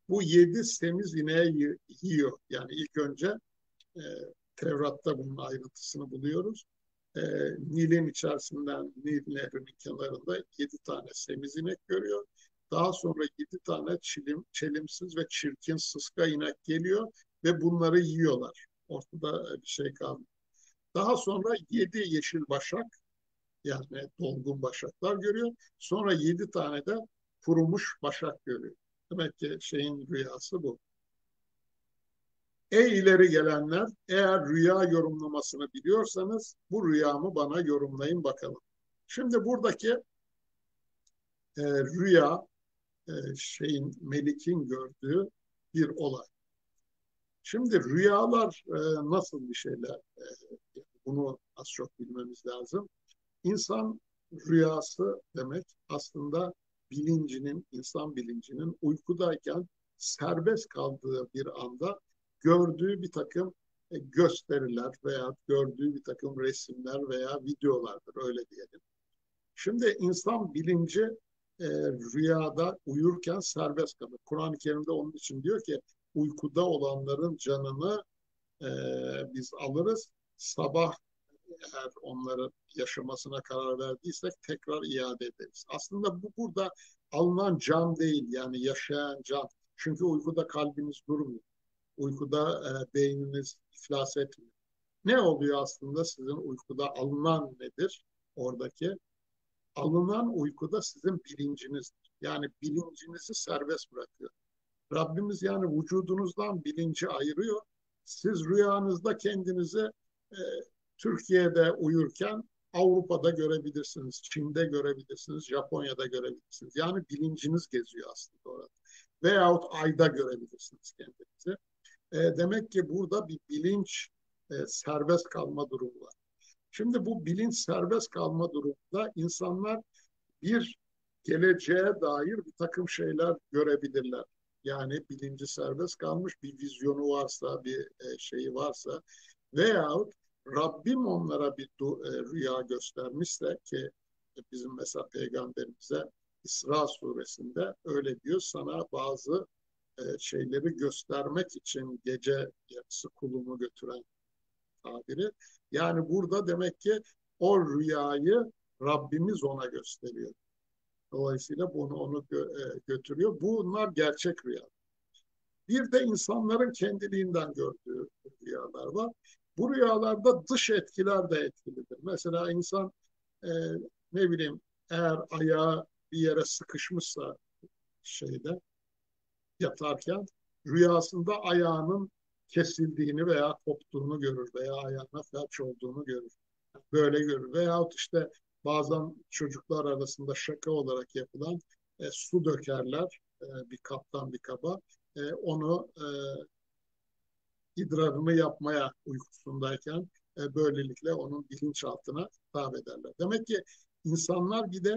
bu yedi semiz ineği yiyor. Yani ilk önce e, Tevrat'ta bunun ayrıntısını buluyoruz. E, Nil'in içerisinden Nil nehrinin kenarında yedi tane semiz inek görüyor. Daha sonra yedi tane çilim, çelimsiz ve çirkin sıska inek geliyor ve bunları yiyorlar. Ortada bir şey kalmıyor. Daha sonra yedi yeşil başak yani dolgun başaklar görüyor. Sonra yedi tane de kurumuş başak görüyor. Demek ki şeyin rüyası bu. Ey ileri gelenler, eğer rüya yorumlamasını biliyorsanız bu rüyamı bana yorumlayın bakalım. Şimdi buradaki e, rüya e, şeyin Melik'in gördüğü bir olay. Şimdi rüyalar e, nasıl bir şeyler? E, bunu az çok bilmemiz lazım. İnsan rüyası demek aslında bilincinin, insan bilincinin uykudayken serbest kaldığı bir anda gördüğü bir takım e, gösteriler veya gördüğü bir takım resimler veya videolardır öyle diyelim. Şimdi insan bilinci e, rüyada uyurken serbest kalır. Kur'an-ı Kerim'de onun için diyor ki uykuda olanların canını e, biz alırız. Sabah eğer onların yaşamasına karar verdiysek tekrar iade ederiz. Aslında bu burada alınan can değil yani yaşayan can. Çünkü uykuda kalbiniz durmuyor. Uykuda e, beyniniz iflas etmiyor. Ne oluyor aslında sizin uykuda alınan nedir oradaki? Alınan uykuda sizin bilincinizdir. Yani bilincinizi serbest bırakıyor. Rabbimiz yani vücudunuzdan bilinci ayırıyor. Siz rüyanızda kendinizi e, Türkiye'de uyurken Avrupa'da görebilirsiniz, Çin'de görebilirsiniz, Japonya'da görebilirsiniz. Yani bilinciniz geziyor aslında orada. Veyahut ayda görebilirsiniz kendinizi. E, demek ki burada bir bilinç e, serbest kalma durumu var. Şimdi bu bilinç serbest kalma durumunda insanlar bir geleceğe dair bir takım şeyler görebilirler. Yani bilinci serbest kalmış bir vizyonu varsa, bir e, şeyi varsa veyahut Rabbim onlara bir e, rüya göstermişse ki bizim mesela peygamberimize İsra suresinde öyle diyor sana bazı e, şeyleri göstermek için gece yarısı kulumu götüren tabiri. Yani burada demek ki o rüyayı Rabbimiz ona gösteriyor. Dolayısıyla bunu onu e, götürüyor. Bunlar gerçek rüya. Bir de insanların kendiliğinden gördüğü rüyalar var. Bu rüyalarda dış etkiler de etkilidir. Mesela insan e, ne bileyim eğer ayağı bir yere sıkışmışsa şeyde yatarken rüyasında ayağının kesildiğini veya koptuğunu görür veya ayağına felç olduğunu görür. Böyle görür. Veyahut işte bazen çocuklar arasında şaka olarak yapılan e, su dökerler e, bir kaptan bir kaba. E, onu e, idrarını yapmaya uykusundayken e, böylelikle onun bilinçaltına hitap ederler. Demek ki insanlar bir de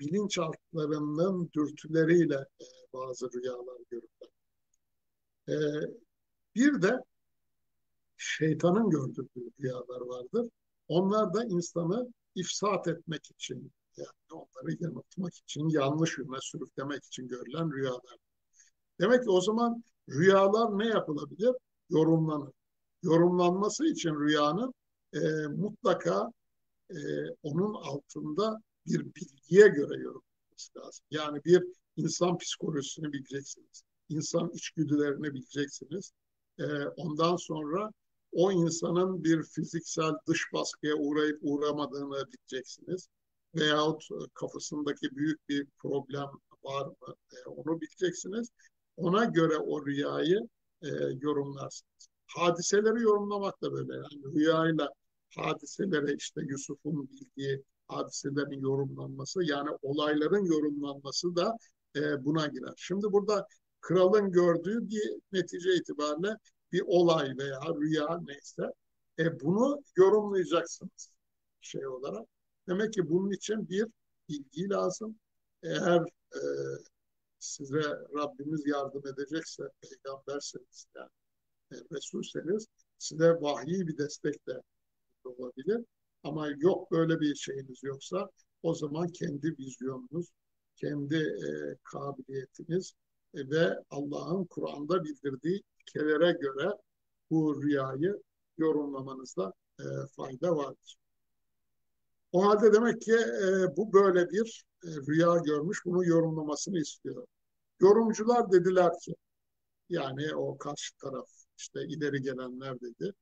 bilinçaltlarının dürtüleriyle e, bazı rüyalar görürler. E, bir de şeytanın gördüğü rüyalar vardır. Onlar da insanı ifsat etmek için, yani onları yanıltmak için, yanlış yöne sürüklemek için görülen rüyalar. Demek ki o zaman rüyalar ne yapılabilir? Yorumlanır. Yorumlanması için rüyanın e, mutlaka e, onun altında bir bilgiye göre yorumlanması lazım. Yani bir insan psikolojisini bileceksiniz. İnsan içgüdülerini bileceksiniz. E, ondan sonra o insanın bir fiziksel dış baskıya uğrayıp uğramadığını bileceksiniz. Veyahut kafasındaki büyük bir problem var mı e, onu bileceksiniz. Ona göre o rüyayı e, yorumlarsınız. Hadiseleri yorumlamak da böyle. Yani rüyayla hadiselere işte Yusuf'un bildiği hadiselerin yorumlanması yani olayların yorumlanması da e, buna girer. Şimdi burada kralın gördüğü bir netice itibariyle bir olay veya rüya neyse e, bunu yorumlayacaksınız şey olarak. Demek ki bunun için bir bilgi lazım. Eğer e, size Rabbimiz yardım edecekse, peygamberseniz yani e, Resulseniz size vahyi bir destek de olabilir. Ama yok böyle bir şeyiniz yoksa o zaman kendi vizyonunuz, kendi e, kabiliyetiniz e, ve Allah'ın Kur'an'da bildirdiği ilkelere göre bu rüyayı yorumlamanızda e, fayda vardır. O halde demek ki e, bu böyle bir e, rüya görmüş, bunu yorumlamasını istiyor. Yorumcular dediler ki, yani o karşı taraf, işte ileri gelenler dedi,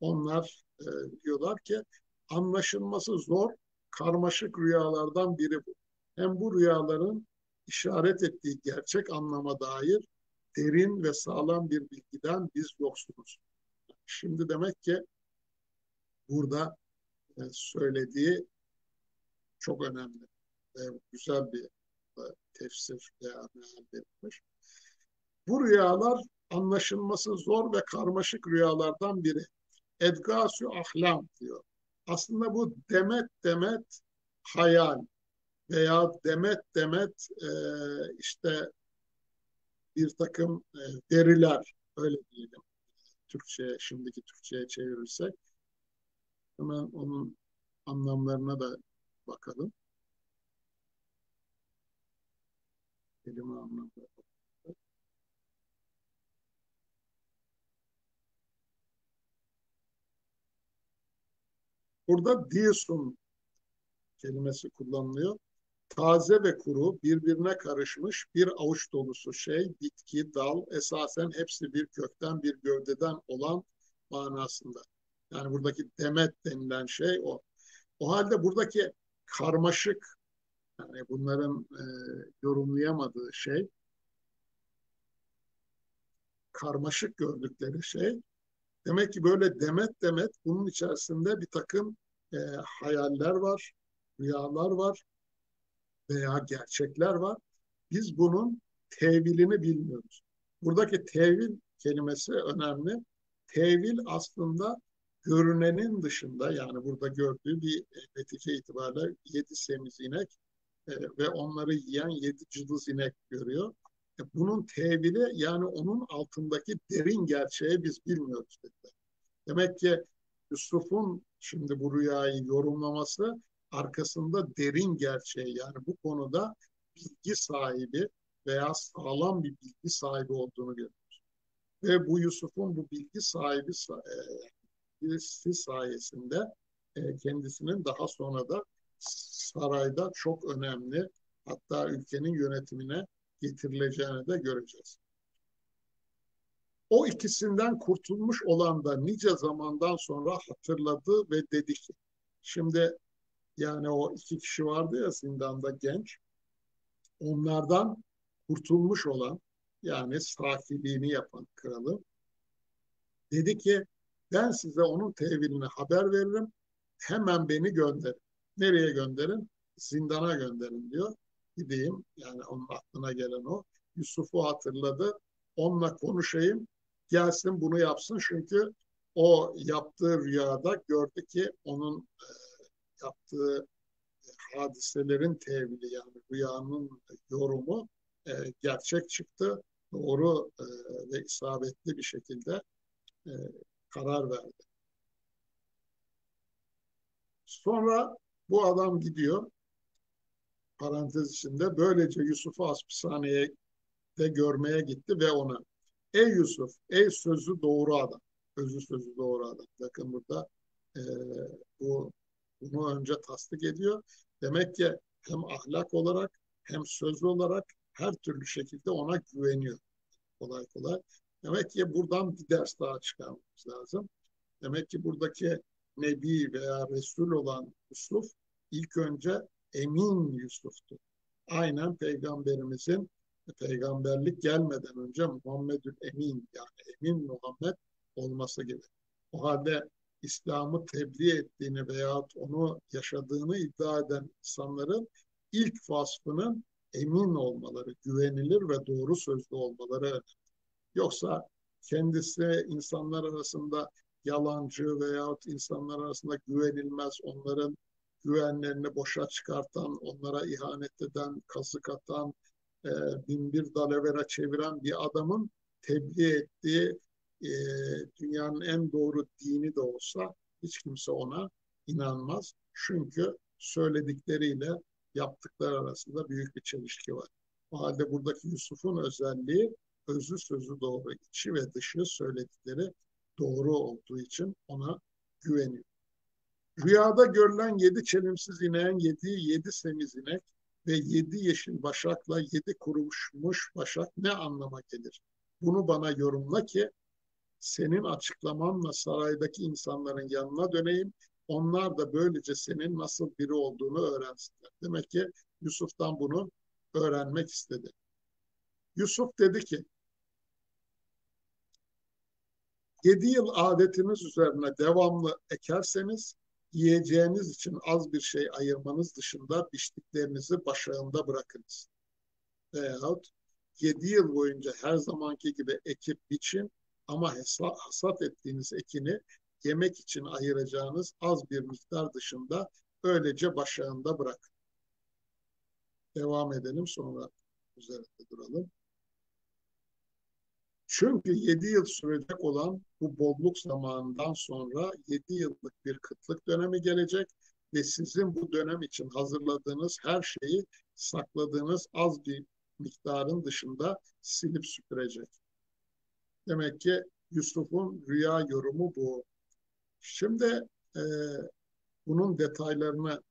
onlar e, diyorlar ki anlaşılması zor, karmaşık rüyalardan biri bu. Hem bu rüyaların işaret ettiği gerçek anlama dair derin ve sağlam bir bilgiden biz yoksunuz. Şimdi demek ki burada e, söylediği çok önemli ve güzel bir e, tefsir veya meal. Bu rüyalar anlaşılması zor ve karmaşık rüyalardan biri. Edgasü ahlam diyor. Aslında bu demet demet hayal veya demet demet e, işte bir takım e, veriler öyle diyelim. Türkçe şimdiki Türkçe'ye çevirirsek hemen onun anlamlarına da bakalım. Kelime anlamları. Burada diyorsun kelimesi kullanılıyor taze ve kuru birbirine karışmış bir avuç dolusu şey, bitki, dal esasen hepsi bir kökten bir gövdeden olan manasında. Yani buradaki demet denilen şey o. O halde buradaki karmaşık yani bunların e, yorumlayamadığı şey karmaşık gördükleri şey demek ki böyle demet demet bunun içerisinde bir takım e, hayaller var, rüyalar var veya gerçekler var. Biz bunun tevilini bilmiyoruz. Buradaki tevil kelimesi önemli. Tevil aslında görünenin dışında yani burada gördüğü bir netice itibariyle yedi semiz inek e, ve onları yiyen yedi cılız inek görüyor. E, bunun tevili yani onun altındaki derin gerçeği biz bilmiyoruz dediler. Demek ki Yusuf'un şimdi bu rüyayı yorumlaması arkasında derin gerçeği yani bu konuda bilgi sahibi veya sağlam bir bilgi sahibi olduğunu görüyoruz. Ve bu Yusuf'un bu bilgi sahibi birisi sayesinde e, kendisinin daha sonra da sarayda çok önemli hatta ülkenin yönetimine getirileceğini de göreceğiz. O ikisinden kurtulmuş olan da nice zamandan sonra hatırladı ve dedi ki, şimdi yani o iki kişi vardı ya zindanda genç, onlardan kurtulmuş olan yani sakiliğini yapan kralı dedi ki ben size onun tevilini haber veririm hemen beni gönderin. Nereye gönderin? Zindana gönderin diyor. Gideyim yani onun aklına gelen o. Yusuf'u hatırladı. Onunla konuşayım. Gelsin bunu yapsın. Çünkü o yaptığı rüyada gördü ki onun e, yaptığı hadiselerin tevili yani rüyanın yorumu e, gerçek çıktı. Doğru e, ve isabetli bir şekilde e, karar verdi. Sonra bu adam gidiyor parantez içinde böylece Yusuf'u hapishaneye de görmeye gitti ve ona ey Yusuf ey sözü doğru adam özü sözü doğru adam bakın burada e, bu bunu önce tasdik ediyor demek ki hem ahlak olarak hem söz olarak her türlü şekilde ona güveniyor kolay kolay. Demek ki buradan bir ders daha çıkarmamız lazım. Demek ki buradaki Nebi veya Resul olan Yusuf ilk önce emin Yusuf'tu. Aynen peygamberimizin peygamberlik gelmeden önce Muhammedül Emin yani Emin Muhammed olması gibi. O halde İslam'ı tebliğ ettiğini veya onu yaşadığını iddia eden insanların ilk vasfının emin olmaları, güvenilir ve doğru sözlü olmaları önemli. Yoksa kendisi insanlar arasında yalancı veyahut insanlar arasında güvenilmez, onların güvenlerini boşa çıkartan, onlara ihanet eden, kazık atan, e, binbir dalavera çeviren bir adamın tebliğ ettiği e, dünyanın en doğru dini de olsa hiç kimse ona inanmaz. Çünkü söyledikleriyle yaptıkları arasında büyük bir çelişki var. O halde buradaki Yusuf'un özelliği özü sözü doğru, içi ve dışı söyledikleri doğru olduğu için ona güveniyor. Rüyada görülen yedi çelimsiz ineğin yediği yedi semiz inek ve yedi yeşil başakla yedi kurumuşmuş başak ne anlama gelir? Bunu bana yorumla ki senin açıklamanla saraydaki insanların yanına döneyim. Onlar da böylece senin nasıl biri olduğunu öğrensinler. Demek ki Yusuf'tan bunu öğrenmek istedi. Yusuf dedi ki, yedi yıl adetiniz üzerine devamlı ekerseniz yiyeceğiniz için az bir şey ayırmanız dışında biçtiklerinizi başağında bırakınız. Veyahut yedi yıl boyunca her zamanki gibi ekip biçin ama hasat ettiğiniz ekini yemek için ayıracağınız az bir miktar dışında öylece başağında bırakın. Devam edelim sonra üzerinde duralım. Çünkü yedi yıl sürecek olan bu bolluk zamanından sonra yedi yıllık bir kıtlık dönemi gelecek ve sizin bu dönem için hazırladığınız her şeyi sakladığınız az bir miktarın dışında silip süpürecek. Demek ki Yusuf'un rüya yorumu bu. Şimdi e, bunun detaylarını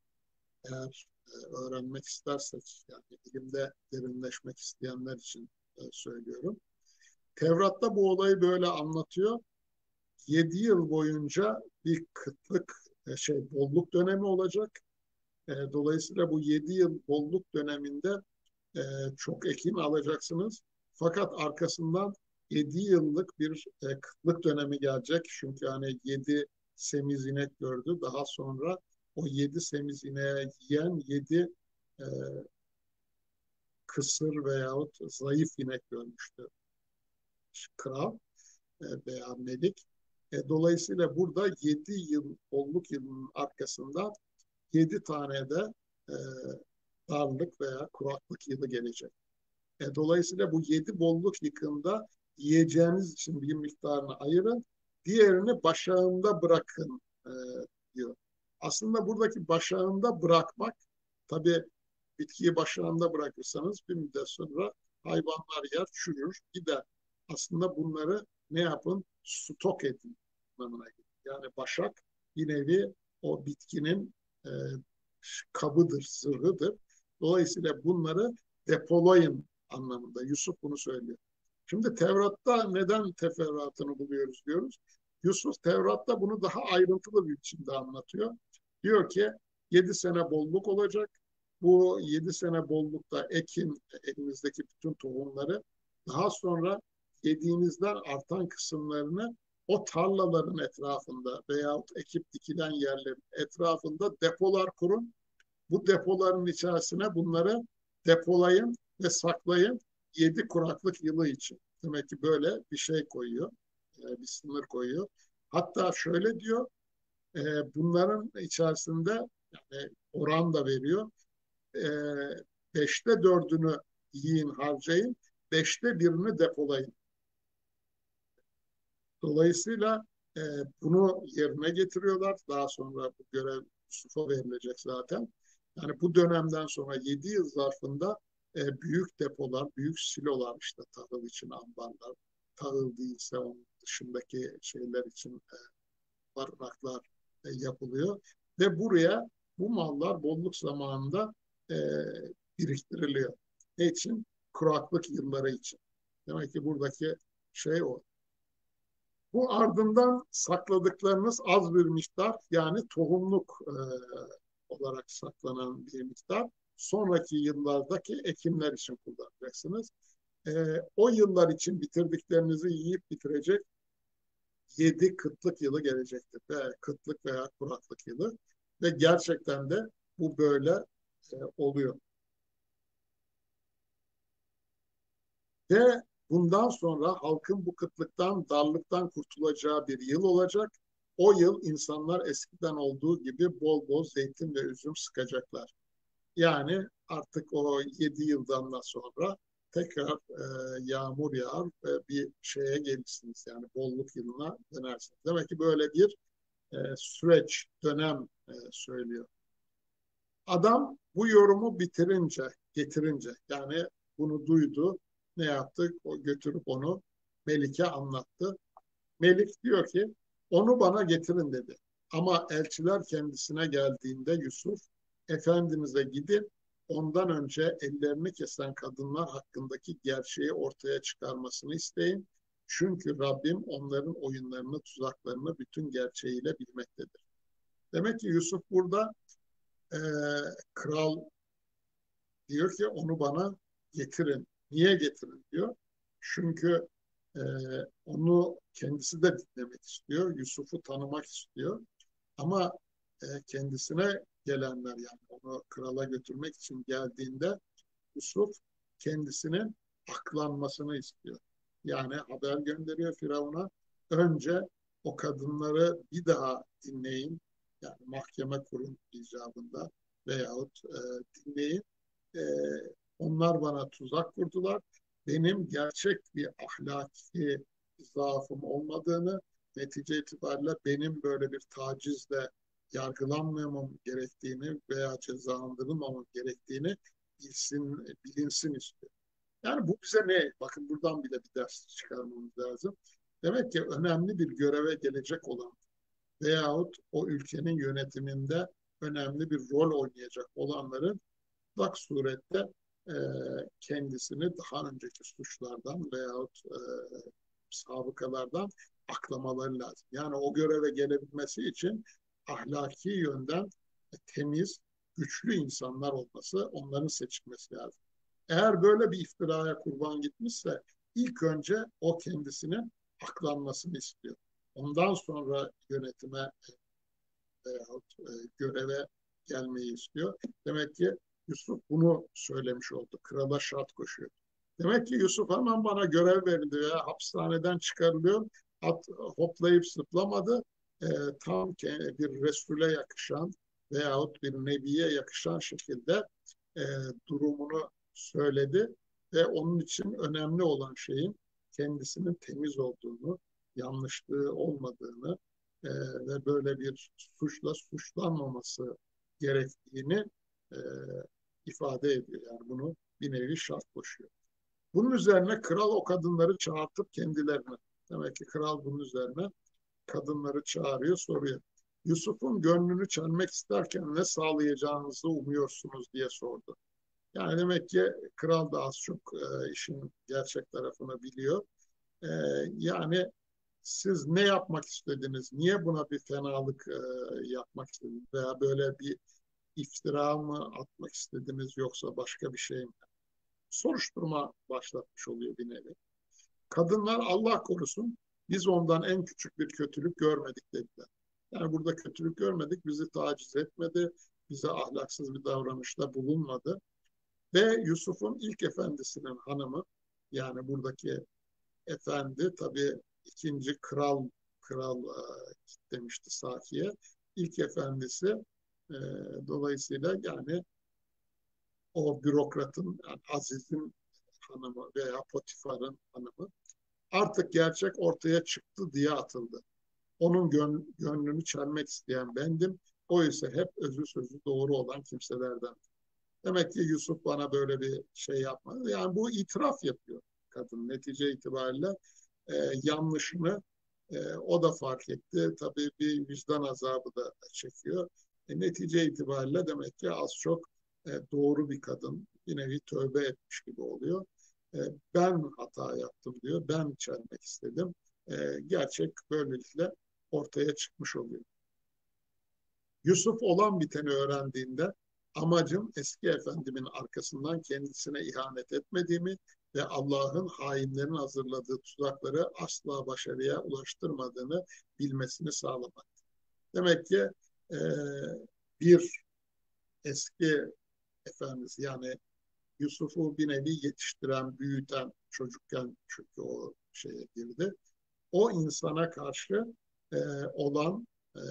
eğer e, öğrenmek istersek, yani ilimde derinleşmek isteyenler için e, söylüyorum. Tevrat'ta bu olayı böyle anlatıyor. Yedi yıl boyunca bir kıtlık, e, şey bolluk dönemi olacak. E, dolayısıyla bu yedi yıl bolluk döneminde e, çok ekin alacaksınız. Fakat arkasından yedi yıllık bir kıtlık dönemi gelecek. Çünkü hani yedi semiz inek gördü. Daha sonra o yedi semiz ineğe yiyen yedi e, kısır veyahut zayıf inek görmüştü kral e, melik. E, dolayısıyla burada yedi yıl bolluk yılının arkasında yedi tane de e, darlık veya kuraklık yılı gelecek. E, dolayısıyla bu yedi bolluk yıkında yiyeceğiniz için bir miktarını ayırın, diğerini başağında bırakın e, diyor. Aslında buradaki başağında bırakmak, tabi bitkiyi başağında bırakırsanız bir müddet sonra hayvanlar yer, çürür, gider aslında bunları ne yapın? Stok edin anlamına gelir. Yani başak bir nevi o bitkinin e, kabıdır, zırhıdır. Dolayısıyla bunları depolayın anlamında. Yusuf bunu söylüyor. Şimdi Tevrat'ta neden teferruatını buluyoruz diyoruz. Yusuf Tevrat'ta bunu daha ayrıntılı bir biçimde anlatıyor. Diyor ki yedi sene bolluk olacak. Bu yedi sene bollukta ekin elinizdeki bütün tohumları daha sonra yediğinizden artan kısımlarını o tarlaların etrafında veyahut ekip dikilen yerlerin etrafında depolar kurun. Bu depoların içerisine bunları depolayın ve saklayın yedi kuraklık yılı için. Demek ki böyle bir şey koyuyor, bir sınır koyuyor. Hatta şöyle diyor, bunların içerisinde yani oran da veriyor. Beşte dördünü yiyin, harcayın, beşte birini depolayın. Dolayısıyla e, bunu yerine getiriyorlar. Daha sonra bu görev Yusuf'a verilecek zaten. Yani bu dönemden sonra 7 yıl zarfında e, büyük depolar, büyük silolar işte tahıl için ambarlar, tahıl değilse onun dışındaki şeyler için e, barınaklar e, yapılıyor. Ve buraya bu mallar bolluk zamanında e, biriktiriliyor. Ne için? Kuraklık yılları için. Demek ki buradaki şey o. Bu ardından sakladıklarınız az bir miktar yani tohumluk e, olarak saklanan bir miktar sonraki yıllardaki ekimler için kullanacaksınız. E, o yıllar için bitirdiklerinizi yiyip bitirecek yedi kıtlık yılı gelecektir. Ve kıtlık veya kuraklık yılı. Ve gerçekten de bu böyle e, oluyor. Ve Bundan sonra halkın bu kıtlıktan, darlıktan kurtulacağı bir yıl olacak. O yıl insanlar eskiden olduğu gibi bol bol zeytin ve üzüm sıkacaklar. Yani artık o yedi yıldan sonra tekrar e, yağmur yağar ve bir şeye gelirsiniz. Yani bolluk yılına dönersiniz. Demek ki böyle bir e, süreç, dönem e, söylüyor. Adam bu yorumu bitirince, getirince yani bunu duydu ne yaptık? O götürüp onu Melik'e anlattı. Melik diyor ki onu bana getirin dedi. Ama elçiler kendisine geldiğinde Yusuf Efendimiz'e gidip ondan önce ellerini kesen kadınlar hakkındaki gerçeği ortaya çıkarmasını isteyin. Çünkü Rabbim onların oyunlarını, tuzaklarını bütün gerçeğiyle bilmektedir. Demek ki Yusuf burada e, kral diyor ki onu bana getirin. Niye getirin diyor. Çünkü e, onu kendisi de dinlemek istiyor. Yusuf'u tanımak istiyor. Ama e, kendisine gelenler yani onu krala götürmek için geldiğinde Yusuf kendisinin aklanmasını istiyor. Yani haber gönderiyor Firavun'a. Önce o kadınları bir daha dinleyin. Yani mahkeme kurun icabında veyahut e, dinleyin. E, onlar bana tuzak kurdular. Benim gerçek bir ahlaki zaafım olmadığını, netice itibariyle benim böyle bir tacizle yargılanmamam gerektiğini veya cezalandırılmamam gerektiğini bilsin, bilinsin istiyor. Yani bu bize ne? Bakın buradan bile bir ders çıkarmamız lazım. Demek ki önemli bir göreve gelecek olan veyahut o ülkenin yönetiminde önemli bir rol oynayacak olanların mutlak surette e, kendisini daha önceki suçlardan veyahut e, sabıkalardan aklamaları lazım. Yani o göreve gelebilmesi için ahlaki yönden temiz, güçlü insanlar olması, onların seçilmesi lazım. Eğer böyle bir iftiraya kurban gitmişse ilk önce o kendisinin aklanmasını istiyor. Ondan sonra yönetime veyahut e, göreve gelmeyi istiyor. Demek ki Yusuf bunu söylemiş oldu. Krala şart koşuyor. Demek ki Yusuf hemen bana görev verildi veya hapishaneden çıkarılıyor. At, hoplayıp zıplamadı. E, tam bir Resul'e yakışan veyahut bir Nebi'ye yakışan şekilde e, durumunu söyledi. Ve onun için önemli olan şeyin kendisinin temiz olduğunu, yanlışlığı olmadığını e, ve böyle bir suçla suçlanmaması gerektiğini e, ifade ediyor. Yani bunu bir nevi şart koşuyor. Bunun üzerine kral o kadınları çağırtıp kendilerine. Demek ki kral bunun üzerine kadınları çağırıyor, soruyor. Yusuf'un gönlünü çelmek isterken ne sağlayacağınızı umuyorsunuz diye sordu. Yani demek ki kral da az çok e, işin gerçek tarafını biliyor. E, yani siz ne yapmak istediniz? Niye buna bir fenalık e, yapmak istediniz? Veya böyle bir iftira mı atmak istediniz yoksa başka bir şey mi? Soruşturma başlatmış oluyor bir nevi. Kadınlar Allah korusun biz ondan en küçük bir kötülük görmedik dediler. Yani burada kötülük görmedik, bizi taciz etmedi, bize ahlaksız bir davranışta bulunmadı. Ve Yusuf'un ilk efendisinin hanımı, yani buradaki efendi tabii ikinci kral kral e, demişti Sakiye. İlk efendisi e, dolayısıyla yani o bürokratın, yani Aziz'in hanımı veya Potifar'ın hanımı artık gerçek ortaya çıktı diye atıldı. Onun gön, gönlünü çelmek isteyen bendim. O ise hep özü sözü doğru olan kimselerden. Demek ki Yusuf bana böyle bir şey yapmadı. Yani bu itiraf yapıyor kadın netice itibariyle e, yanlışını e, o da fark etti. Tabii bir vicdan azabı da çekiyor. E, netice itibariyle demek ki az çok e, doğru bir kadın. Bir nevi tövbe etmiş gibi oluyor. E, ben hata yaptım diyor. Ben çelmek istedim. E, gerçek böylelikle ortaya çıkmış oluyor. Yusuf olan biteni öğrendiğinde amacım eski efendimin arkasından kendisine ihanet etmediğimi ve Allah'ın hainlerin hazırladığı tuzakları asla başarıya ulaştırmadığını bilmesini sağlamak. Demek ki e, bir eski efendisi yani Yusuf'u bir nevi yetiştiren, büyüten çocukken çünkü o şeye girdi. O insana karşı e, olan e,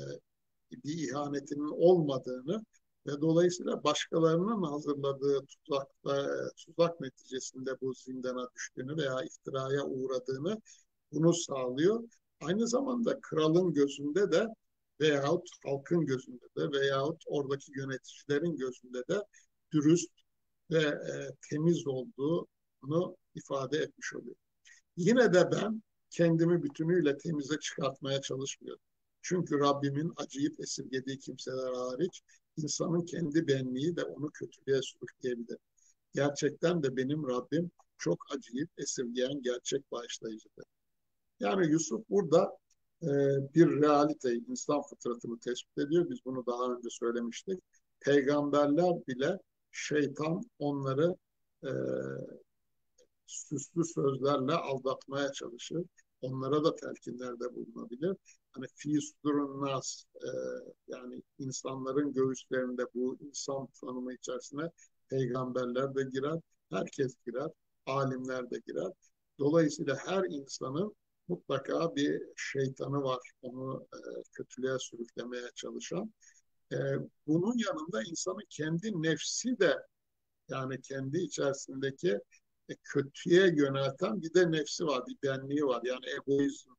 bir ihanetinin olmadığını ve dolayısıyla başkalarının hazırladığı tuzakla, tuzak neticesinde bu zindana düştüğünü veya iftiraya uğradığını bunu sağlıyor. Aynı zamanda kralın gözünde de veyahut halkın gözünde de veyahut oradaki yöneticilerin gözünde de dürüst ve e, temiz olduğunu ifade etmiş oluyor. Yine de ben kendimi bütünüyle temize çıkartmaya çalışmıyorum. Çünkü Rabbimin acıyıp esirgediği kimseler hariç insanın kendi benliği de onu kötülüğe sürükleyebilir. Gerçekten de benim Rabbim çok acıyıp esirgeyen gerçek bağışlayıcıdır. Yani Yusuf burada e, bir realiteyi, insan fıtratını tespit ediyor. Biz bunu daha önce söylemiştik. Peygamberler bile şeytan onları e, süslü sözlerle aldatmaya çalışır. Onlara da telkinlerde bulunabilir. Hani fi nas e, yani insanların göğüslerinde bu insan tanımı içerisine peygamberler de girer, herkes girer, alimler de girer. Dolayısıyla her insanın mutlaka bir şeytanı var. Onu e, kötülüğe sürüklemeye çalışan. E, bunun yanında insanın kendi nefsi de yani kendi içerisindeki e, kötüye yönelten bir de nefsi var, bir benliği var. Yani egoizm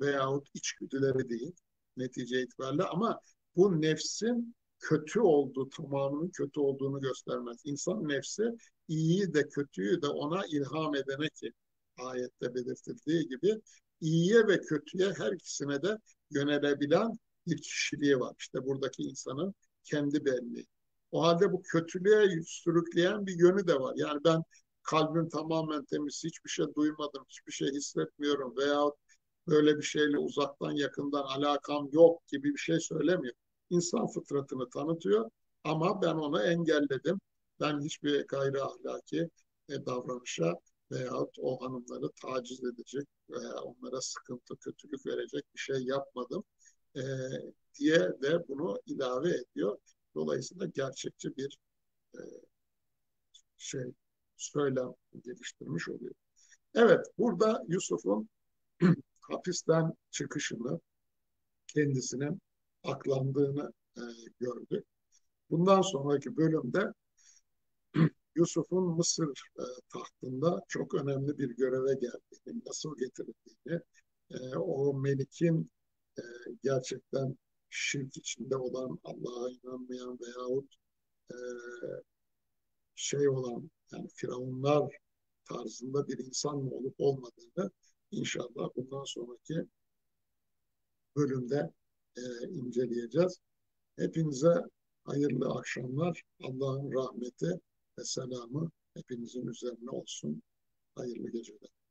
veyahut içgüdüleri değil netice itibariyle ama bu nefsin kötü olduğu, tamamının kötü olduğunu göstermez. İnsan nefsi iyiyi de kötüyü de ona ilham edene ki ayette belirtildiği gibi iyiye ve kötüye her ikisine de yönelebilen bir kişiliği var. İşte buradaki insanın kendi benliği. O halde bu kötülüğe sürükleyen bir yönü de var. Yani ben kalbim tamamen temiz, hiçbir şey duymadım, hiçbir şey hissetmiyorum veyahut böyle bir şeyle uzaktan yakından alakam yok gibi bir şey söylemiyor. İnsan fıtratını tanıtıyor ama ben onu engelledim. Ben hiçbir gayri ahlaki e, davranışa veyahut o hanımları taciz edecek veya onlara sıkıntı, kötülük verecek bir şey yapmadım e, diye de bunu ilave ediyor. Dolayısıyla gerçekçi bir e, şey söylem geliştirmiş oluyor. Evet, burada Yusuf'un hapisten çıkışını kendisinin aklandığını e, gördük. Bundan sonraki bölümde Yusuf'un Mısır e, tahtında çok önemli bir göreve geldiğini, nasıl getirildiğini, e, o Melik'in e, gerçekten şirk içinde olan, Allah'a inanmayan veyahut e, şey olan, yani firavunlar tarzında bir insan mı olup olmadığını inşallah bundan sonraki bölümde e, inceleyeceğiz. Hepinize Hayırlı akşamlar. Allah'ın rahmeti ve selamı hepinizin üzerine olsun. Hayırlı geceler.